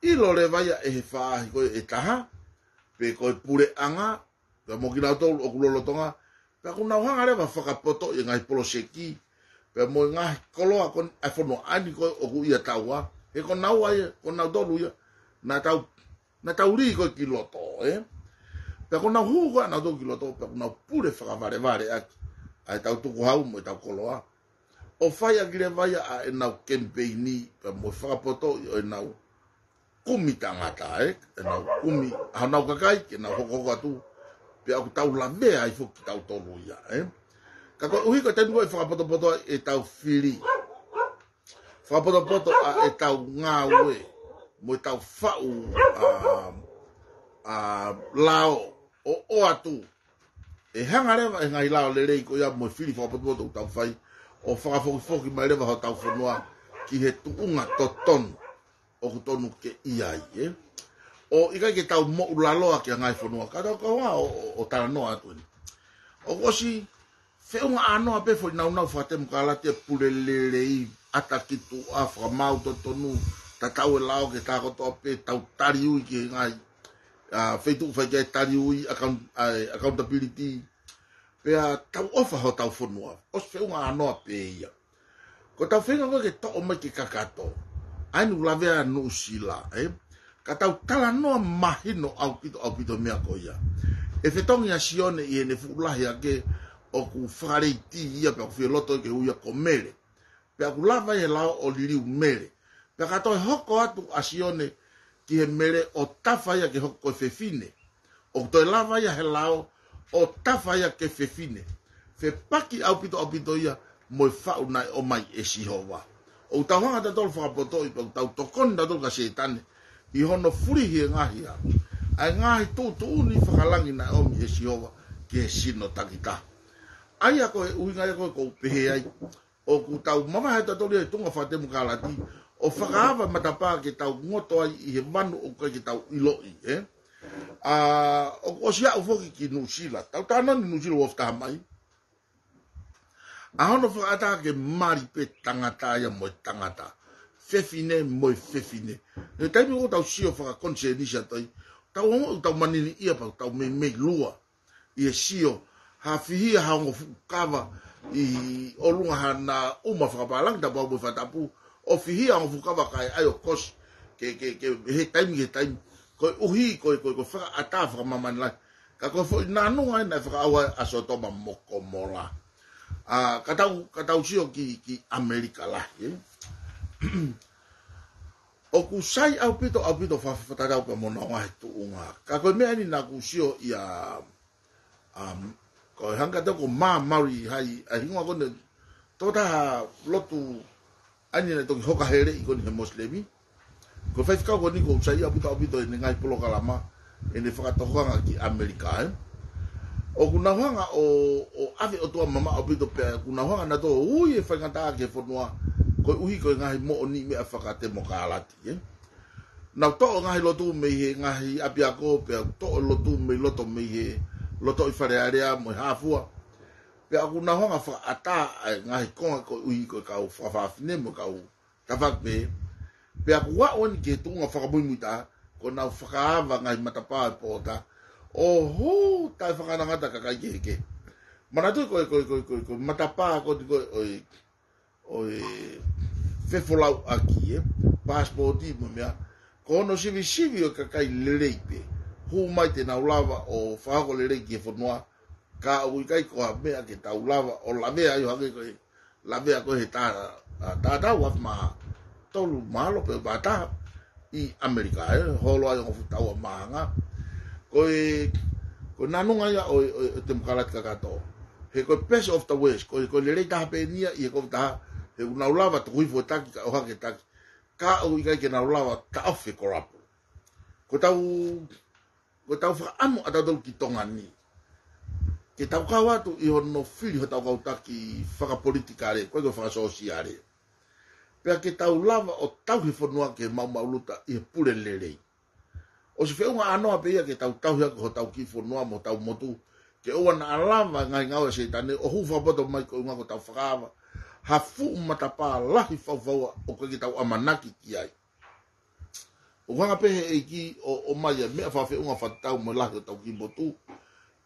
i lore vai e he whaahi koe e taha pe koe pure anga pia mo ki nau tolu o kulolo tonga pia ku nau hanga rewa poto i ngai polo seki pia mo i e ngai koloa kon, e whono ani koe o ku ia taua he kon nau ai e kon nau tolu ia e na tau na tau ri ko ki loto e eh? pe ko na hu ko na do ki loto pe ko na pure fa vare vare a a tau tu ko hau mo tau ko loa o fai e eh? e a gire vai a e na kempeini pe mo fa poto e na kumi tangata e e na kumi ha na kakai ke na hoko ko tu pe a tau la me ai fo ki tau to ia e ka ko uhi ko tenu ko fa poto poto e tau fili fa poto poto a e tau ngawe e mo tau fau a a lao o o atu e hanga le e ngai lao le rei ko ia mo fili fo pa tu tau fai o fa fo fo ki mai le ho tau fo noa ki he tu unga to ton o ko tonu ke ia i e eh? o i ka ke tau mo la loa ki ngai fo noa ka tau ka wa o, o tana noa atu ni o kosi fe unga ano a pe fo na una fo te mo ka la te pulele rei ata ki tu a fa mau to tonu ta tau e lao ke tāko tō pē tau tari ui ki ngai a ah, whetuku whai kei tari ui accountability pē a tau ofa ho tau whanua o se whiunga anoa pē ia ko tau whenga koe ke tō mai ki kakato ainu lawe a nu sila e ka tau tala noa mahino au pito au pito mea ko ia e whetongi a sione i ene whulahi a ke o ku whareiti ia pe a ku whiloto ke huia ko mele pe a ku lawa e lao o liriu mele Ka kato e hoko atu asione ki he mere o tafaya ke hoko e fefine. O kuto e lava ya he lao o tafaya ke fefine. Fe paki au pito au pito ia mo e fau nai o mai e si hoa. O kuta hoa ngata tolu whakapoto i pa tokonda tolu ka setane. I hono furi hi e ngahi a. Ai ngahi tō tō ni fakalangi na o mi e si hoa ke he sino takita. Ai ako e uinga e koe kou pehe ai. O e tunga whate mukalati. O kuta umamaheta tolu e tunga whate mukalati o whakaawa mata pā ke tau ngoto ai i he manu o kai ke tau iloi, eh? Uh, o ko si au fwoki ki New Zealand, tau tāna ni New Zealand wafta hamai. A hono whakaata ke mari pe tangata ia moi tangata, fefine moi fefine. E taimi o tau si o whakakonse nisa tai, tau hongo tau manini ia pa, tau mei mei lua, i e si o, ha fihi ha hongo fukukawa i olunga ha na uma whakapalangita pa ube whatapuu, o fihia o fuka kai ai kos ke ke ke he taimi he taimi ko uhi ko ko ko fa ata fa maman la ka ko fo na no ai na fa awa aso to ma moko mora a katau katau sio ki ki amerika la ye o ku sai au pito au pito fa fa tau ka mona wa tu unga ka ko me ani na ku sio ia um ko hanga to ko ma mari hai a hinga ko ne tota lotu ani na toki hoka here i koni he moslemi ko fai fika ko niko usai a buta obito e nengai polo ene e ne whakatohanga ki Amerika e o kuna hanga o, o ave o tua mama obito pe kuna hanga na to ui e whakata a ke fonua ko uhi ko ngai mo me ni mea whakate mo ka alati e eh. na to o ngahi lotu me hi ngahi api a ko pe to o lotu me loto me he loto i whareare area mo i hafua pe aku na honga fa ata nga konga ko ui ko ka u fa fa fine mo ka u ta fa pe pe aku wa on ke tu nga fa mo muta ko na fa e ka va nga mata pa po ta o hu ta fa na nga ta ka ke ke mana tu ko ko ko ko ko mata pa ko ti ko oi oi fe folau aki e passport di mo me ko no si vi si vi ka kai le le pe hu mai te na ulava o fa ko le le ke fo noa ka ui kai ko me a ke taulava o la mea yo hoke ko la mea ko he ta ta ta ma lu malo pe ba ta i amerika e holo ai ngofu tau ma nga ko e ko nanu nga ya o te mkalat ka kato he ko best of the west ko ko lele ta pe nia i ko ta he una lava to ui fo e ta ki o hake e ta ka ui kai ke na ka ta ko rap ko tau ko tau fa amu atadol ki tonga nia ke taukau atu i hono fili ho taukau taki whakapolitika re, koe koe whakasosia re. Pea ke tau lava o tauhi whanua ke maumauluta i he pure lerei O se whiunga anoa pe ia ke tau tauhi ako ho tau ki whanua mo tau motu, ke oa na alava ngai ngau se tane, o hu whapoto mai ko ko tau whakaava, ha fuu matapā lahi whauwhaua o koe ke tau amanaki ki ai. O wanga pehe e ki o, o mai e mea whawhi whatau mo lahi o tau ki motu,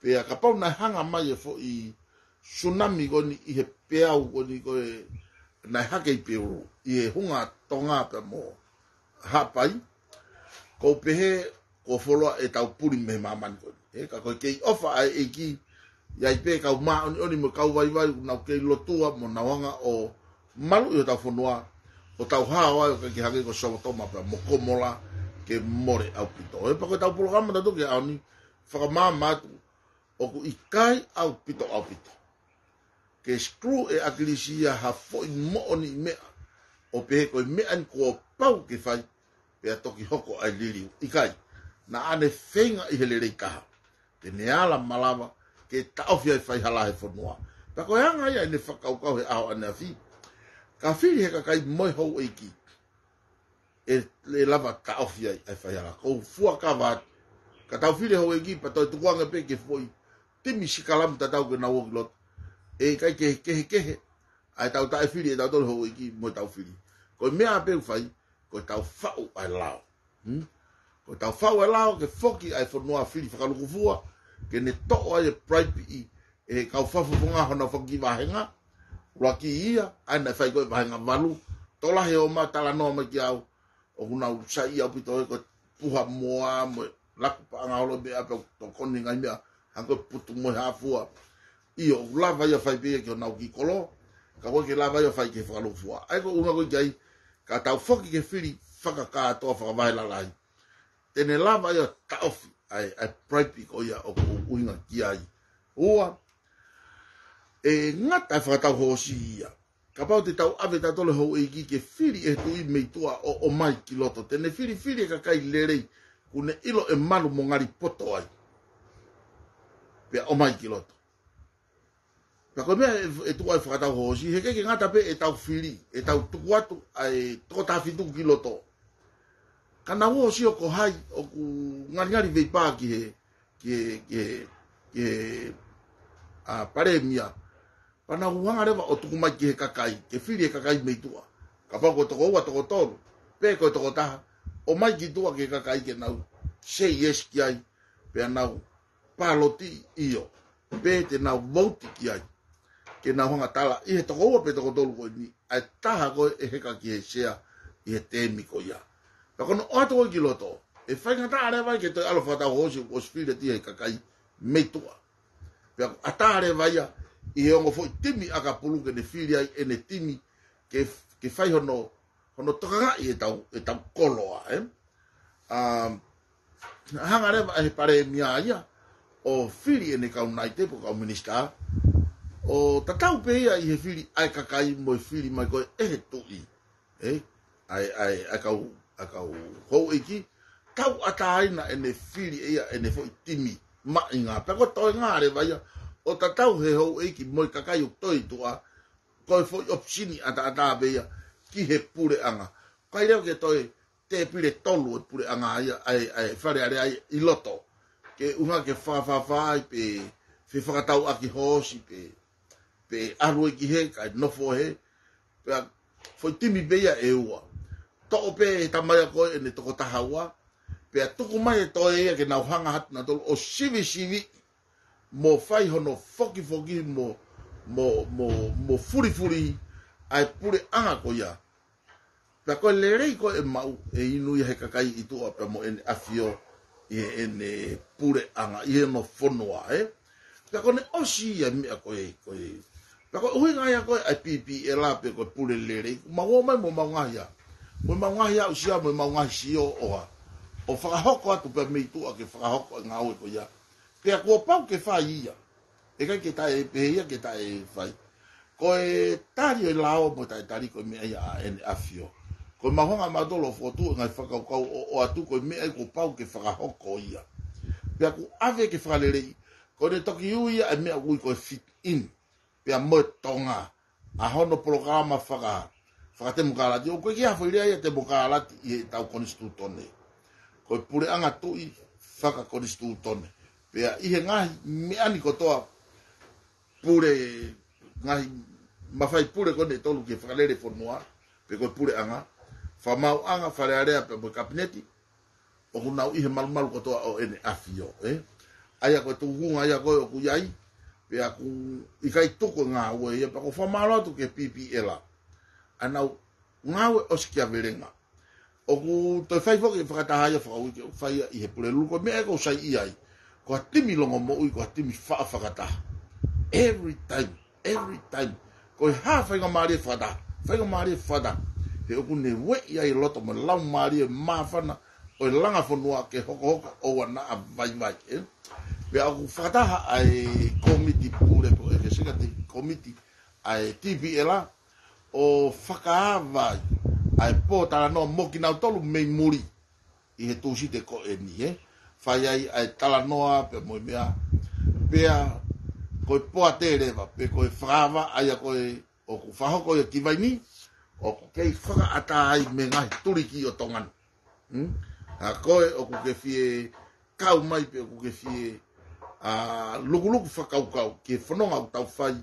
pe ka pau na hanga mai e fo i tsunami go ni i he peau go ni go e na hake i peuru i he hunga tonga pe mo hapai ko pehe ko foloa e tau puri me mamani go ni ka koi kei ofa ai e ki i ai pe kau maa oni oni mo kau vai vai na o kei lotua mo na wanga o malu i o tau fonua o tau hawa o kei hake ko sawatoma pe mo komola ke more au pito e pa koi tau programma da ke aoni Whakamā mātu, o ku i kai au pito au pito. Ke screw e akilisia ha foi mo ni me o pe ko me an ko pau ke fai pe toki hoko ai lili i na ane fenga i hele rei kaha. Te ne ala malama ke taofia ai fai hala he fonua. Pa ko hanga ia ne whakau kau he aho ane a fi. Ka whiri he ka moi hou e ki. E le lava taofi ai fai hala. Ko fua ka vaat. Ka tau whiri hou e ki pa tau tukuanga pe ke fwoi tin ni sikalam ta tau ke nawok lot e kai ke ke ke ai tau tai fili e tau tol ho ki mo tau fili ko me a pe fai ko tau fau ai lao hm ko tau fau ai lao ke foki ai fo noa fili fa lu vua ke ne to ai e pride pi e kau fa fu nga hono foki va henga roki ia ai na fai ko va henga valu tola he o ma tala no ma ki au o kuna sa ia pito e, ko puha moa mo laku pa ngalo be apa to koni ngai mea ako putu mo hafua io lava ya fai bia ke nau ki kolo ka ko ke lava ya fai ke fa lo fua ai ko una ko jai ka tau foki ke fili faka ka to fa vai la lai tene lava ya ka of i i pray pi ko ya o uina ki ai oa e nga ta fa e ta ho si ya ka pa te tau ave ta tole ho e ki ke fili e tu i me to a o mai ki loto tene fili fili e ka kai lerei kune ilo e malu mo ngari poto ai pea omai ki pe ko mea e tua e whakatau hosi, he ke ngata pe e tau whiri, e tau tuku atu, e toko tawhitu ki loto. Kana wo si o ko hai, o ku ngari ngari vei pā ki he, ki he, ki a pare mia. Pana huanga reva o tuku mai ki he kakai, ke whiri e kakai mei tua. Ka whako toko ua toko tolu, pe ko toko taha, o mai ki tua ki kakai ke nau, se yes ki ai, pe anau, paloti io pe te na voti ki ai ke na honga tala i he toko ua pe toko tolu ko ni ai taha koe e heka ki he shea i he te miko ia pa kono oa toko ki loto e whai ngata are vai ke to alo whata hoosi o spirit ti he kakai me tua pe ako ata are vai ia i he ongo foi timi aka pulu ke ne whiri ai e ne timi ke, ke whai hono hono tokanga i e tau, e tau koloa eh? um, hangareva e pare mia ia o fili e ne kaunai te po kau minister o tatau pe ia i he fili ai kakai mo i fili mai koe e he tui eh? ai ai a kau a kau hou eki tau ataina e ne fili e ia e ne fo i timi ma inga pe koe toi ngāre vai o tatau he hou eki mo i kakai uk tua koe fo i opsini ata ata pe ia ki he pure anga kai reo ke toi te pire tolu e pure anga ai ai fare are ai i loto ke unha ke fa fa fa pe fi fa ka tau aki hos pe pe aru e ki he ka no fo he pe fo timi be ya e ua to o pe ta mai ko e ne to ko ta hawa pe to ko mai to e, e ke na hanga hat na to o shivi shivi mo fai hono foki foki mo mo mo mo furi furi ai pure anga ko ya pe ko le rei ko e mau e inu ya he kakai i to o pe mo en afio i e ne pure anga i e no fonua e. Eh? Ka kone osi ia mea koe koe. Ka koe hui ngai a ko ai pipi e la pe koe pure lere. Ma o mai mo maungahi a. Mo maungahi a usia mo maungahi si o oa. O whakahoko atu pe mei tua ke whakahoko e ngau e koe ia. Kea kua pau ke whai ia. E kai ke tae pe ia ke tae whai. Koe tari e lao mo tae tari koe mea ia a ene ko mahonga ma dolo fo tu nga faka ko o atu ko me ko pau ke faka hoko ia pe ko ave ke faka lele ko de toki u ia e me ku ko fit in pe mo tonga a hono programa faka faka te mukala di ko ke afo ia te mukala ti ta ko nistu tone ko pure anga tu i faka ko nistu tone pe i he nga me ani ko toa pure nga mafai pure ko de lu ke faka le fo noa pe ko pure anga fa mau anga fa le area pe mo kapneti o kuna i he malmal ko to o ene afio e eh? aya ko tu hun aya ko ku yai pe aku i kai tu ko nga o ye pa ko fa malo tu ke pipi ela ana nga we o skia verenga o ku to fai fo ke fa ta haya fa ke fai i he pure lu ko me e ko sai i ai ko timi longo mo u ko timi fa fa kata every time every time ko ha fa mari fa da fa ngamari fa da he oku ne we ia i loto mo lau maari e mafana o e langa fonua ke hoko hoka o wana a vai vai e pe aku whakataha ai komiti pure po e ke singa te komiti ai tipi e la o whakaawa ai pō tala no moki nau tolu mei muri i he tūsi te ko e ni e whai ai ai tala noa pe moi mea pea koe poa te rewa pe koe whakaawa ai a koe o ku whahoko i a kivai ni o ku kei whaka ata ai me ngai turiki o tongan. Hmm? A koe o ku ke fie kau mai pe o ku ke fie a luku luku whakau kau ke whanonga o tau whai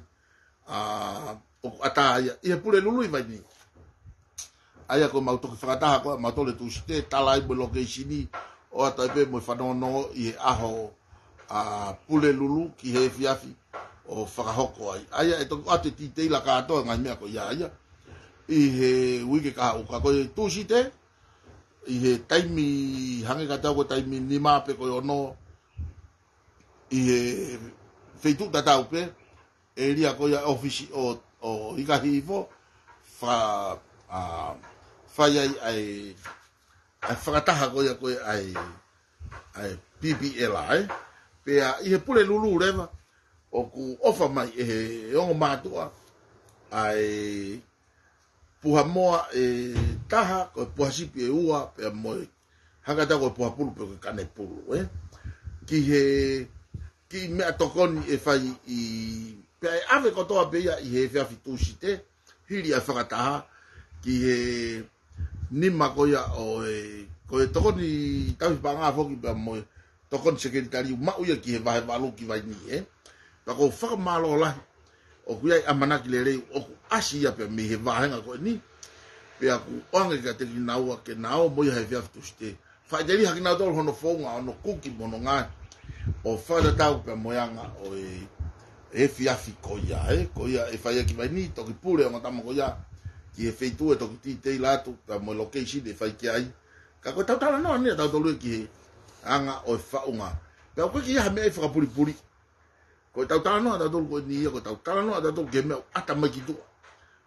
a o ku ata ai i he pule lului mai ni. Ai a koe mautoki whakataha koe mautole tu ste talai mo lokeishini o atai pe mo whanono i he aho a pule lulu ki he fiafi o whakahoko ai. Ai a e toku ate ti teila ka atoa ngai mea ko ia ia. Ia i he wiki ka o ka koe tūsi te, i he taimi, hangi ka tau koe taimi ni mape koe ono, i he feitu ta tau pe, e ria koe a ofisi o, o ikahi i fo, fa, a, fai ai, ai, ai whakataha koe a koe ai, ai PPL ai, eh? pe a i he pule lulu rewa, o ku ofa mai e he ongo mātua, ai, ai, puha moa e taha, ko e puha sipi e ua, pe moi moe, hakata ko e puha pulu pe kane pulu, e. Ki he, ki mea tokoni e fai i, pe ae ave kotoa pe ia i he e whiawhi tūsi te, hiri ai whakataha, ki he ni ko ia o e, ko e tokoni tawhi pa ngā whoki pe a moe, tokoni sekretari u mau ia ki he vahe walo ki vai ni, e. Eh? Pa ko whakamalo lahi, o ku ai amanaki le rei o ku asi ia pea me he vahenga koe ni pe aku oange ka teki naua ke nao moi hai fiafi tu ste whaiteri haki nao tolu hono fonga ono kuki mono ngai o whaitatau pea moianga o e e fiafi koia e koia e whaia ki vai ni toki pure o ngatama koia ki e feitu e toki ti tei latu pea moi lokeisi de whai ki ai ka koe tautala noa ni tau tolu e ki he anga o e whaunga pea koe ki ia hamea e whakapuripuri ko tau tala no ata tolu ko ni ko tau tala no ata tolu gemeo ata mai ki tua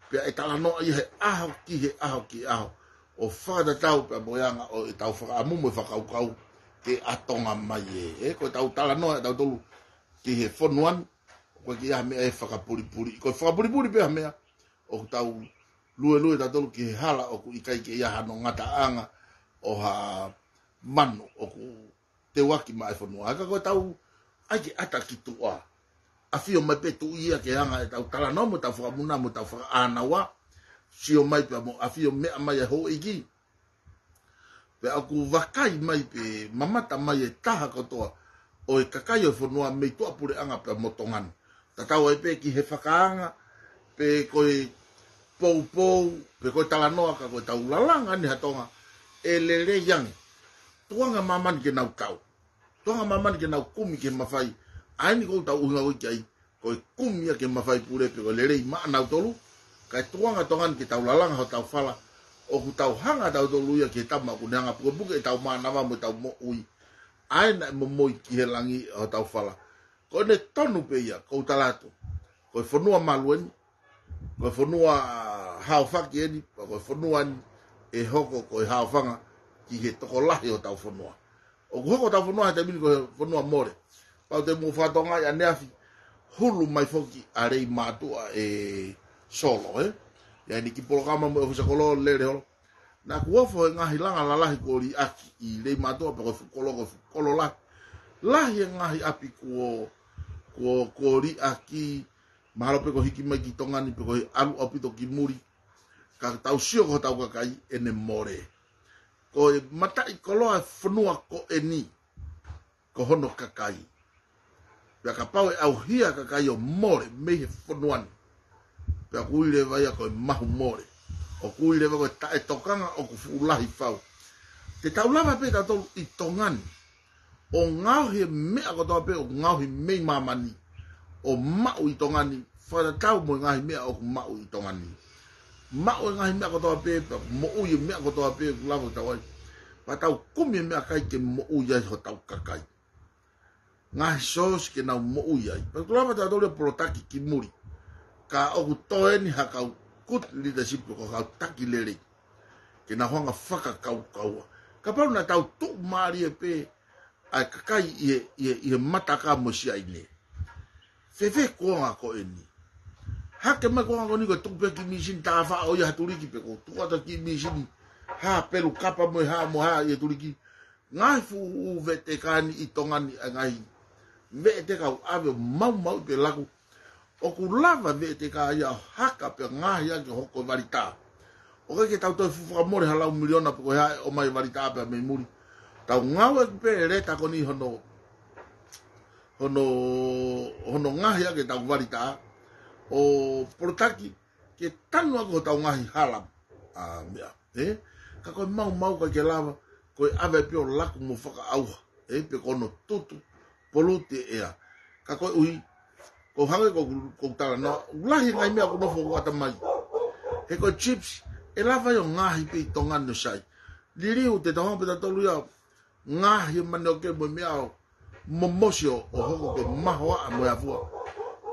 pe e tala no i he aho ki he aho ki aho o whada tau pe boianga o e tau whaka amumu e whaka ukau te atonga mai e, e ko tau tala no ata tolu ki he fonuan e ko ki ahme e whaka puri puri ko whaka puri puri pe ahmea o tau lue lue ta tolu ki hala o ku ikai ki iaha no ngata anga o ha manu o ku te waki mai fonuan ka ko tau ai ki ata ki tu afi o mai petu ia ke anga e tau tala nomo tau whaka muna mo tau whaka ana wa si o mai pe amo afi o mea mai e ho iki pe aku wakai mai pe mamata mai e taha katoa o e kakai o whanua mei tua pure anga pe motongan ta tau e pe ki he whaka anga pe koe pou pou pe koe tala noa ka koe tau lalanga ni hatonga e le le yangi tuanga mamani ke nau tau tuanga mamani ke nau kumi ke mawhai mamani aini kou tau unga oi kiai, koe kumia ke mawhai pure pe koe lerei maa nau tolu, kai tuanga tongan ki tau lalanga ho tau whala, o ku tau hanga tau tolu ia ke tama kuneanga puke puke e tau maa nama mo tau mo ui, aina e mo moi ki he langi ho tau whala. Koe ne tonu pe ia, kou talato, koe whanua malueni, koe whanua haofaki eni, koe whanua e hoko koe haofanga, ki he toko lahi o tau whanua. O ku hoko tau whanua he te mini koe whanua more, Pau te mufatonga ya neafi. Hulu mai foki arei mātua e solo, e. Ya ni ki polokama mo efusa ya kolo lere holo. Na kuafo e ngahi langa la lahi kori aki i rei mātua pa kofu kolo kofu lahi. Lahi e ngahi api kuo kuo kori aki mahalo peko hiki mai ki tongani peko he alu apito ki muri. Ka tau sio ko tau kakai ene more. Ko e matai koloa whanua ko e ni. Ko hono kakai. pia ka pau e au hia ka kai o more me he fonuani pia kui lewa ia koe mahu more o kui lewa koe ta e tokanga o ku fulahi fau te tau pe ta tolu i tongani o ngau he mea kotoa pe o ngau he mei mamani o mau i tongani whaira tau mo ngahi mea o ku mau i tongani mau e ngahi mea kotoa pe pia mo ui me mea kotoa pe ku lava kutawai pa tau kumi e mea kai ke mo ui e ho tau kakai nga shows ke na mo uya pa kula mata dole protaki ki muri ka o toe ni ha ka kut leadership ko ka taki lele ke na hanga faka ka ka wa ka pa na tau tu mari e pe ai ka kai ye ye ye mata ka mo shi ai ne fe fe ko nga ko eni ha ke ma ko nga ni ko tu pe ki mi ta fa o ya tu ki pe ko tu ka ki mi shin ha pe lu ka pa mo ha mo ha ye tu ki ngai fu vete kani itongani ngai ve te kau ave mau mau te laku. O ku lava ve te kau ia haka pe ngahi a ke hoko varita. O kai ke tau toi fufuka mori halau miliona puko hea o mai varita pe mei muri. Tau ngau e kupe e reta koni hono hono hono ngahi a ke tau varita o portaki ke tanu a ko tau ngahi halam. A mea, e? Ka koi mau mau kai ke lava koi ave pio laku mo faka auha. E pe kono tutu. polute te ea ka koe ui ko hange ko ko tala no lahi ngai mea ko no fo ata mai he ko chips e lava yo ngahi pe tonga no sai liri u te tahope ta tolu ya ngahi mano ke mo mea o momosio o hoko ke mahoa a moe avua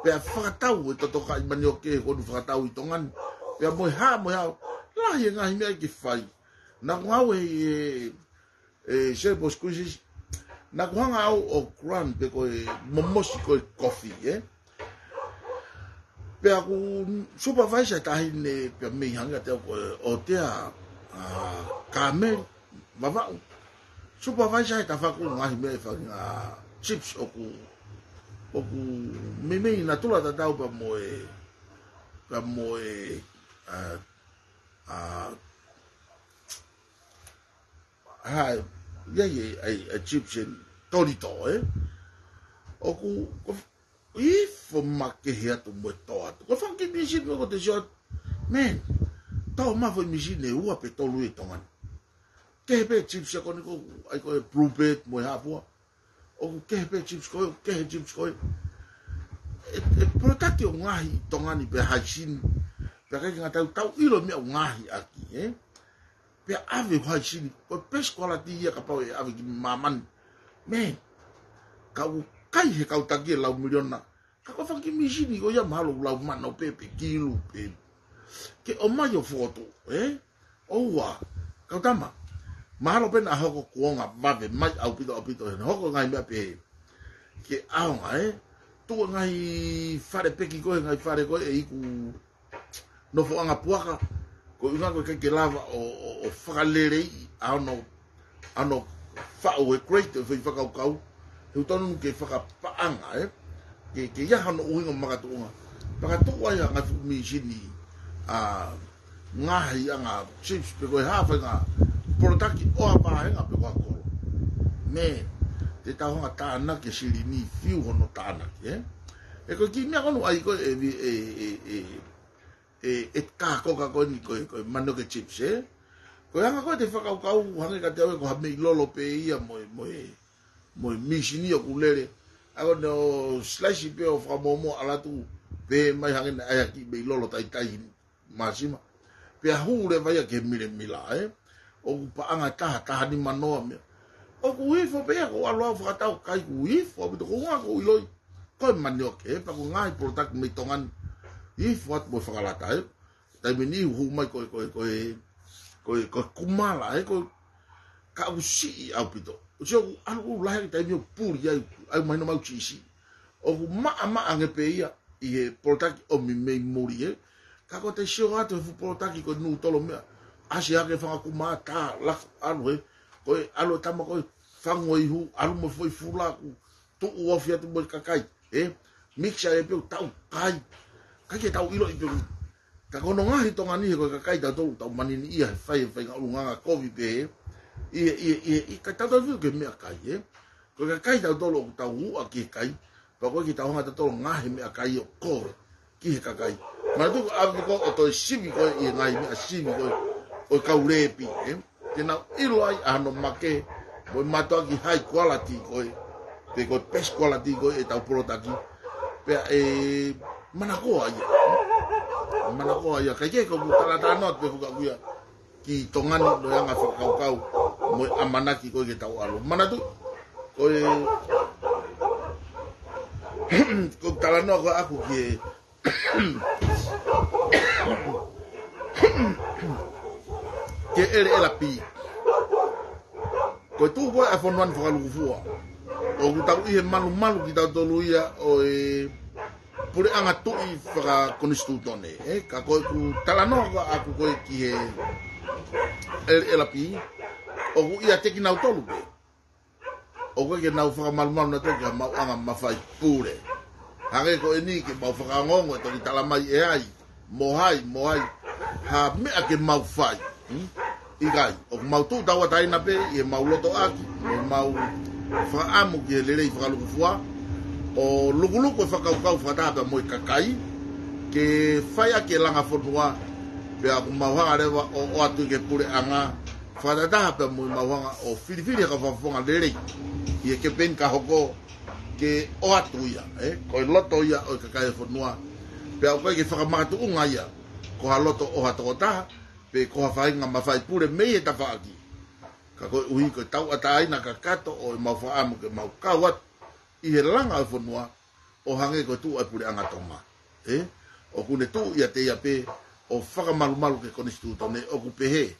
pe a whakatau e totoka i mani o ke konu whakatau i tongan pe a moe ha moe hao lahi e ngahi mea ki whai na kongau e e e se poskusis na kuhanga au o kran pe ko ko kofi e eh? pe aku supervisor tahi ne pe me hanga te ko o te a ka me baba supervisor ta fa ko ngahi me fa nga ah, chips o ku o ku me me na tula ta tau pa mo e pa mo e eh, a ah, a ha 一嘢 Egyptian Tolidor oku i fomak ke hea tu mo toa ko fa ke misi ko te jo men tau ma foi misi ne ua pe tolu e tongan ke pe chips ko ni ko ai ko prube mo ha po o ke pe chips ko ke chips ko e protaki o ngahi tongan i pe hajin pe ka ngata tau ilo mi ngahi aki eh pe ave ho chini o pekola ti a kapa e ave gi maman me ka ou kai he ka ta la milyon na ka ko fan ki mijini o ya malo la man no pe pe ki lu pe ke o ma yo foto e eh? o wa ka ta ma ma lo pe na ho ko ko nga ba ve ma au pito au pito ho ko nga ba pe ke a o e tu nga i fare pe ki ko nga i fare ko e i ku no fo nga puaka ko i ko ke lava o, o, o whakalere i ano, ano whao e great o whai whakaukau he utanu ke whakapaanga e ke, ke iahano uinga makatunga pakatou ai a ngatu mi sini a ngahi a nga chips pe koe nga i ngā porotaki o a pāhenga pe koe koro me te tāhonga tāna ke siri ni fiu hono tāna ke eh? e ko ki mea konu ai ko e, e, e, e e e ka ko ka ko ni ko ko mano ke chips e eh? ko hanga ko te whakau kau hanga ka te ko hame i lolo pe ia mo mo mo mishini o kulere ako no slice pe o whakamomo ala tu pe mai hanga na aia ki me lolo tai tai masima pe a hure vai ke mire mila e o ku paanga taha taha ni manoa mea o ku hifo pe a ko aloa whakatau kai ku hifo a bito ko ngā ko iloi ko e manioke pa ko ngai product me tongani i fuat mo whakalata e tai me ni hu mai koe koe koe koe koe kumala e koe ka usi i au pito o se o alu u lahe tai me o puri ai mai no mau chisi o hu maa maa nge pe ia i he porotaki o mi mei muri e ka ko te sio atu e fu porotaki koe nu tolo mea asi ake whakakuma tā lako alu e koe alu e tama koe whango i hu alu mo foi fulaku tu uofi atu mo i kakai e mixa e peu tau kai kai ke tau ilo i tu ka kono nga hi tonga ni ko ka kai ta tu tau mani ni ia fai fai ka lu nga ka kovi pe i i i i ka ta tu ke me ka ye ko ka kai ta tu lo ta u a ke kai pa ko ki ta nga ta tu nga hi me ka ye ko ki ka kai ma tu a bi ko o to shi mi ko i nga mi a shi mi ko o ka u re pi e te na i lo ai a no ma ke mo ma to ki hai quality ko te ko pes quality ko e tau pro ta ki pe e eh, manakoa oh, ia manakoa oh, iya. kau kai kei kogu talatanoa pe hukaguia ki tongani kau-kau, moe amanaki koige taualo manatu kau ko talanoa koe aku kie ke ere e lapi kau tu koe afonoani fakalukufua o ku tau ihe iya, malu ki tautolu ia o pore anga tu i whaka konistu tone. E, ka koe ku talano a ku koe ki he el, elapi. O ku ia teki nau tolu pe. Eh? O koe ke nau whakamalumalu na te a mau anga pure pūre. Hake ko e ni ke mau whakangongo e toki talamai e ai. Mohai, mohai. Ha mea ke mau whai. Hmm? Ikai, o ku mau tū tawa na pe, e mau loto aki, i e mau whaamu ki e lerei lu fuaa. o lukuluku e whakaukau whataka mo i kakai ke whai ake langa whanua pe a kumauhanga rewa o, o atu ke pure anga whatataha pe mo i mauhanga o whiriwhiri e ka whafonga lere i e ke pen ka hoko ke o atu ia eh? ko i e loto ia o i kakai e whanua pe a kai ke whakamakatu unga ia ko ha loto o hatoko taha pe ko ha whainga ma whai pure mei e ta whaaki ka koi uhi koi tau ataina ka kato o i e mauwha amu ke maukau atu i he langa o whanua o hange ko tu ai pule anga Eh? O kune tu i a te iape o whakamalumalu ke konistu tone o ku pehe.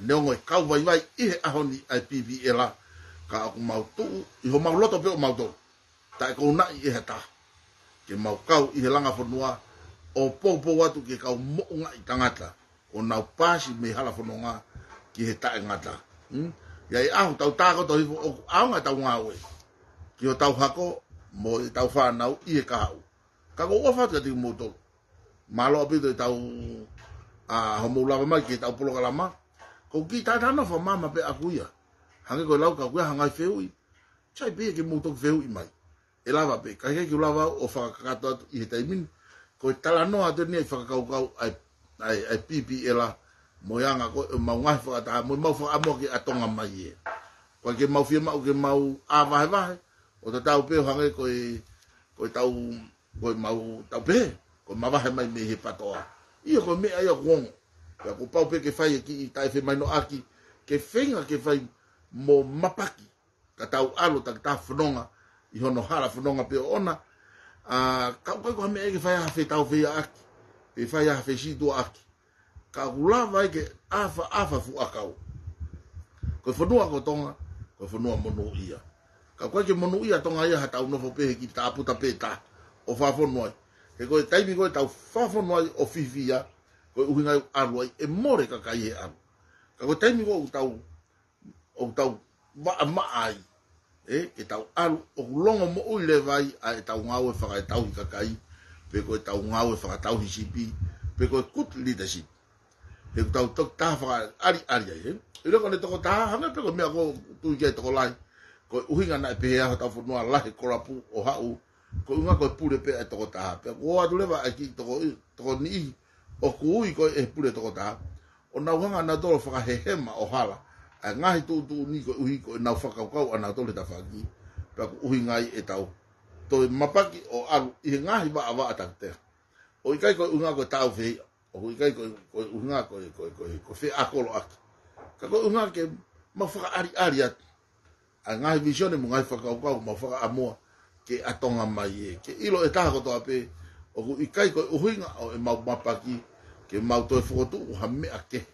Ne ongo kau vai vai i he ahoni ai pivi e la ka aku mau tu i ho mau loto pe o mau tu. Ta e kou nai i he ta. Ke mau kau i he langa whanua o pōpō watu ke kau mōunga i tangata o nau pāsi me hala whanonga ki he tae ngata. Hmm? Ia i ahu tau tāko tau hifo o aonga tau ngā oe. ki o tau hako mo i tau whanau i e ka hau. Ka ko ua whatu ati mōtoro. Mālo api to i tau a homolawa mai ki tau polo kalama. Ko ki tātana wha mama pe akuia. Hange koe lau ka kuia hangai wheui. Chai pia ki mōtoro wheui mai. E lava pe. Ka hea ki lava o whakakato atu i he taimini. Ko i tala noa atu ni e whakakaukau ai, ai, ai pipi e la. Mo ianga ko e maungai whakataha. Mo i mau whakamoa ki atonga mai e. Kwa ke mau fia mau ke mau awahe wahe. wahe. o te tau pe hange koi koi tau koi mau tau pe koi mama he mai me he patoa i ko me ai wong ya ko pau pe ke fai e ki i tai fe mai no aki ke fenga ke fai mo mapaki ka tau alo tak ta fnonga i no hala fnonga pe ona a ka ko ko me ke fai a fe tau fe aki pe fai a fe shi do aki ka gula vai ke afa afa fu akau ko fnonga ko tonga ko fnonga mo no ia ka kwa ke monu ia tonga ia hata uno fope ki ta puta peta o fa fo noi e ko tai mi ko ta fa fo noi o fifia ko u hinga aru ai e more ka kai e aru ka ko tai mi ko ta u o ta u ma ma ai e e ta u aru o longo mo u le vai a e ta u ngau e fa ka ta u ka kai pe ko e ta u ngau e fa ka ta u hisipi pe ko e kut leadership e ko ta u tok ta fa ari ari ai e ko ne toko ta hanga pe ko mea ko tu ke toko lai e ko uhinga na pe ya ta fu no Allah he kora pu o ha u ko unga ko pure pe ta ko ta pe ko a dule ba a ki to to ni o ku i ko e pure to ta o na wanga na to fa he he ma o hala a nga he tu tu ni ko uhi ko na fa ka ka ana to le ta fa ki pe ko uhi ngai e ta to mapaki o alu i nga hi ba ava ta te o i kai ko unga ko ta u fe o i kai ko ko unga ko ko ko ko fe akolo ak ka ko unga ke ma fa ari ari atu a ngai visione mo ngai faka ko mo faka amo ke atonga mai e ke ilo e ta ko to ape o ku ikai ko uhinga o e mau mapaki ke mau to fo to u hamme ake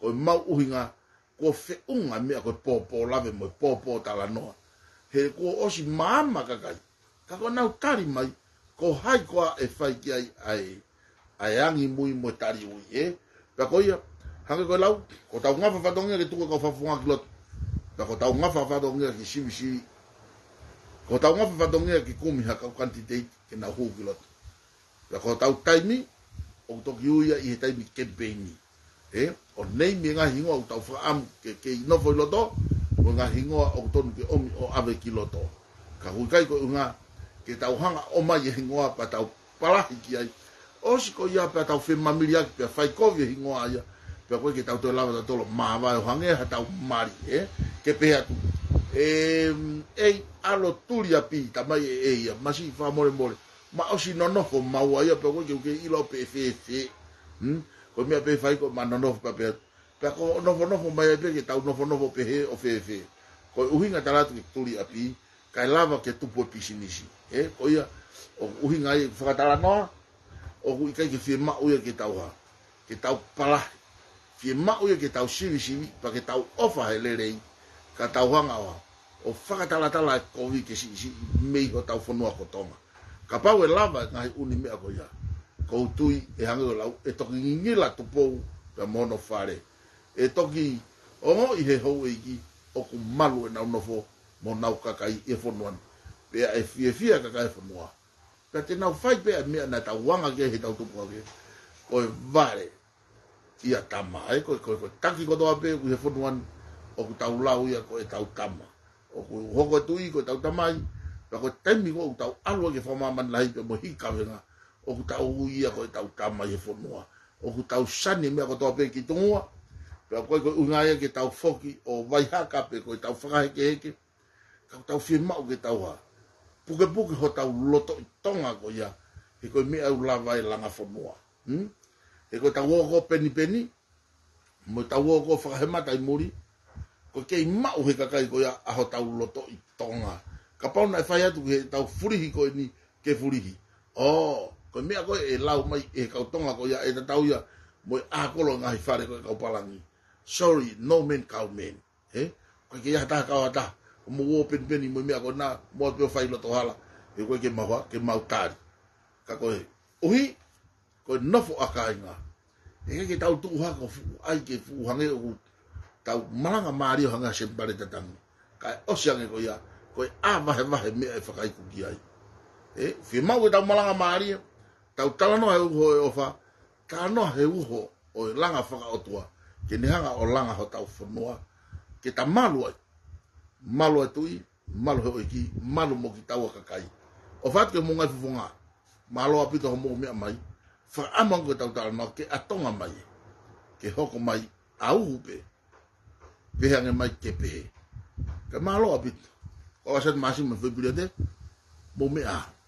ko e mau uhinga ko fe unga me ko popo ve mo e popo ta la no he ko o si mama ka kai ka ko na utari mai ko hai ko e fai ki ai ai ai angi mui mo tari u e ka ko ia hanga ko lau ko ta unga fa fa tonga ke tu ko fa fa unga ka ko tau ngafa whadongia ki siwisi ko tau ngafa whadongia ki kumiha kau kantiteit ke na huu ki loto ka ko tau taimi o toki uia i he taimi kempeini e eh? o nei me ngā hingoa o tau whaamu ke, ke inofo i loto o ngā hingoa o tonu ke omi o ave ki loto ka hui kai ko unga ke tau hanga o mai e hingoa pa tau palahi ki ai o si ko ia pa tau whemamiri aki pe whaikovi hingoa ia pe koe ke tau tō lava lo tōlo māwai o hange ha tau mari e eh? ke pe atu e e alo tulia pi ta mai e e ma si fa more more ma o si nono ko ma wa ya pe ko ke ke ilo pe fe fe hm ko mi ape fai ko ma nono ko pe pe ko no no no ma pe ke ta no no no pe he o fe e fe ko u hinga tala tu tuli api kai lava ke tu po pisinisi e ko ya o u hinga i fa tala no o ku kai ke fi ma u ya ke ta wa ke ta pala fi ma u ya ke ta sivi sivi pa ke ta ofa he le rei ka tauhanga wa o whakatalatala e kovi ke si, si mei ko tau whanua ko tonga. Ka pau e lava ngai uni mea ko ia. Ko utui e hangi o lau e toki ngila tupou pe mono whare. E toki ongo i he hou eiki o ku malu e nau nofo mo nau kakai e whanuan. Pea e fie fie kakai e whanua. Ka te nau whai a mea na tauhanga ke he tau ke. Ko Koe vare ia tama e koe koe koe. Taki kotoa pe ku he whanuan o ku tau lau ia ko e tau tama. O ku hoko tu i ko e tau tamai, pa ko temi ko u tau alua ke whama man lai pe mo hika venga, o ku tau ui ia ko e tau tama i e whanua. O ku tau sani mea ko toa pe ki tungua, pe a koe ko e unaya ke tau foki o vai haka pe ko e tau whakaheke heke, ka ku tau whimau ke tau ha. Puke puke ho tau loto i tonga ko ia, he koe mea u lava e langa whanua. Hmm? He koe tau oko penipeni, mo tau oko whakahemata i muri, ko ke ma o he kakai ko ya aho tau loto i tonga ka pau na fai e atu he tau furihi ko ni ke furihi o oh, ko me ko e lau mai e kau tonga ko ya e ta tau ya mo a ko lo ngai fare ko kau palangi sorry no men kau men he eh? ko ke ya ta kau ta mo wo pen pen mo me ko na mo pe fai loto hala e ko ke ma ke ma utari ka ko he ohi ko nofo akainga e ke tau tu ha ko ai ke fu hange tau malanga mario hanga se bare tatang kai osiang ko ya koi a mahe mahe me e fakai ku giai e fi mau e tau malanga mario tau tala no heu ho e ofa ka no heu ho o e langa faka o tua ke ne hanga o langa ho tau fonoa ke ta malu ai malu ai tui malu heu ki malu mo ki tau kakai o fat ke mungai fufunga malu api ka homo mea mai fa amang ko tau tala no ke atonga mai ke hoko mai au pe. vehange mai kepe. Ka malo apit. O asan masi ma fai piliate, mo me a.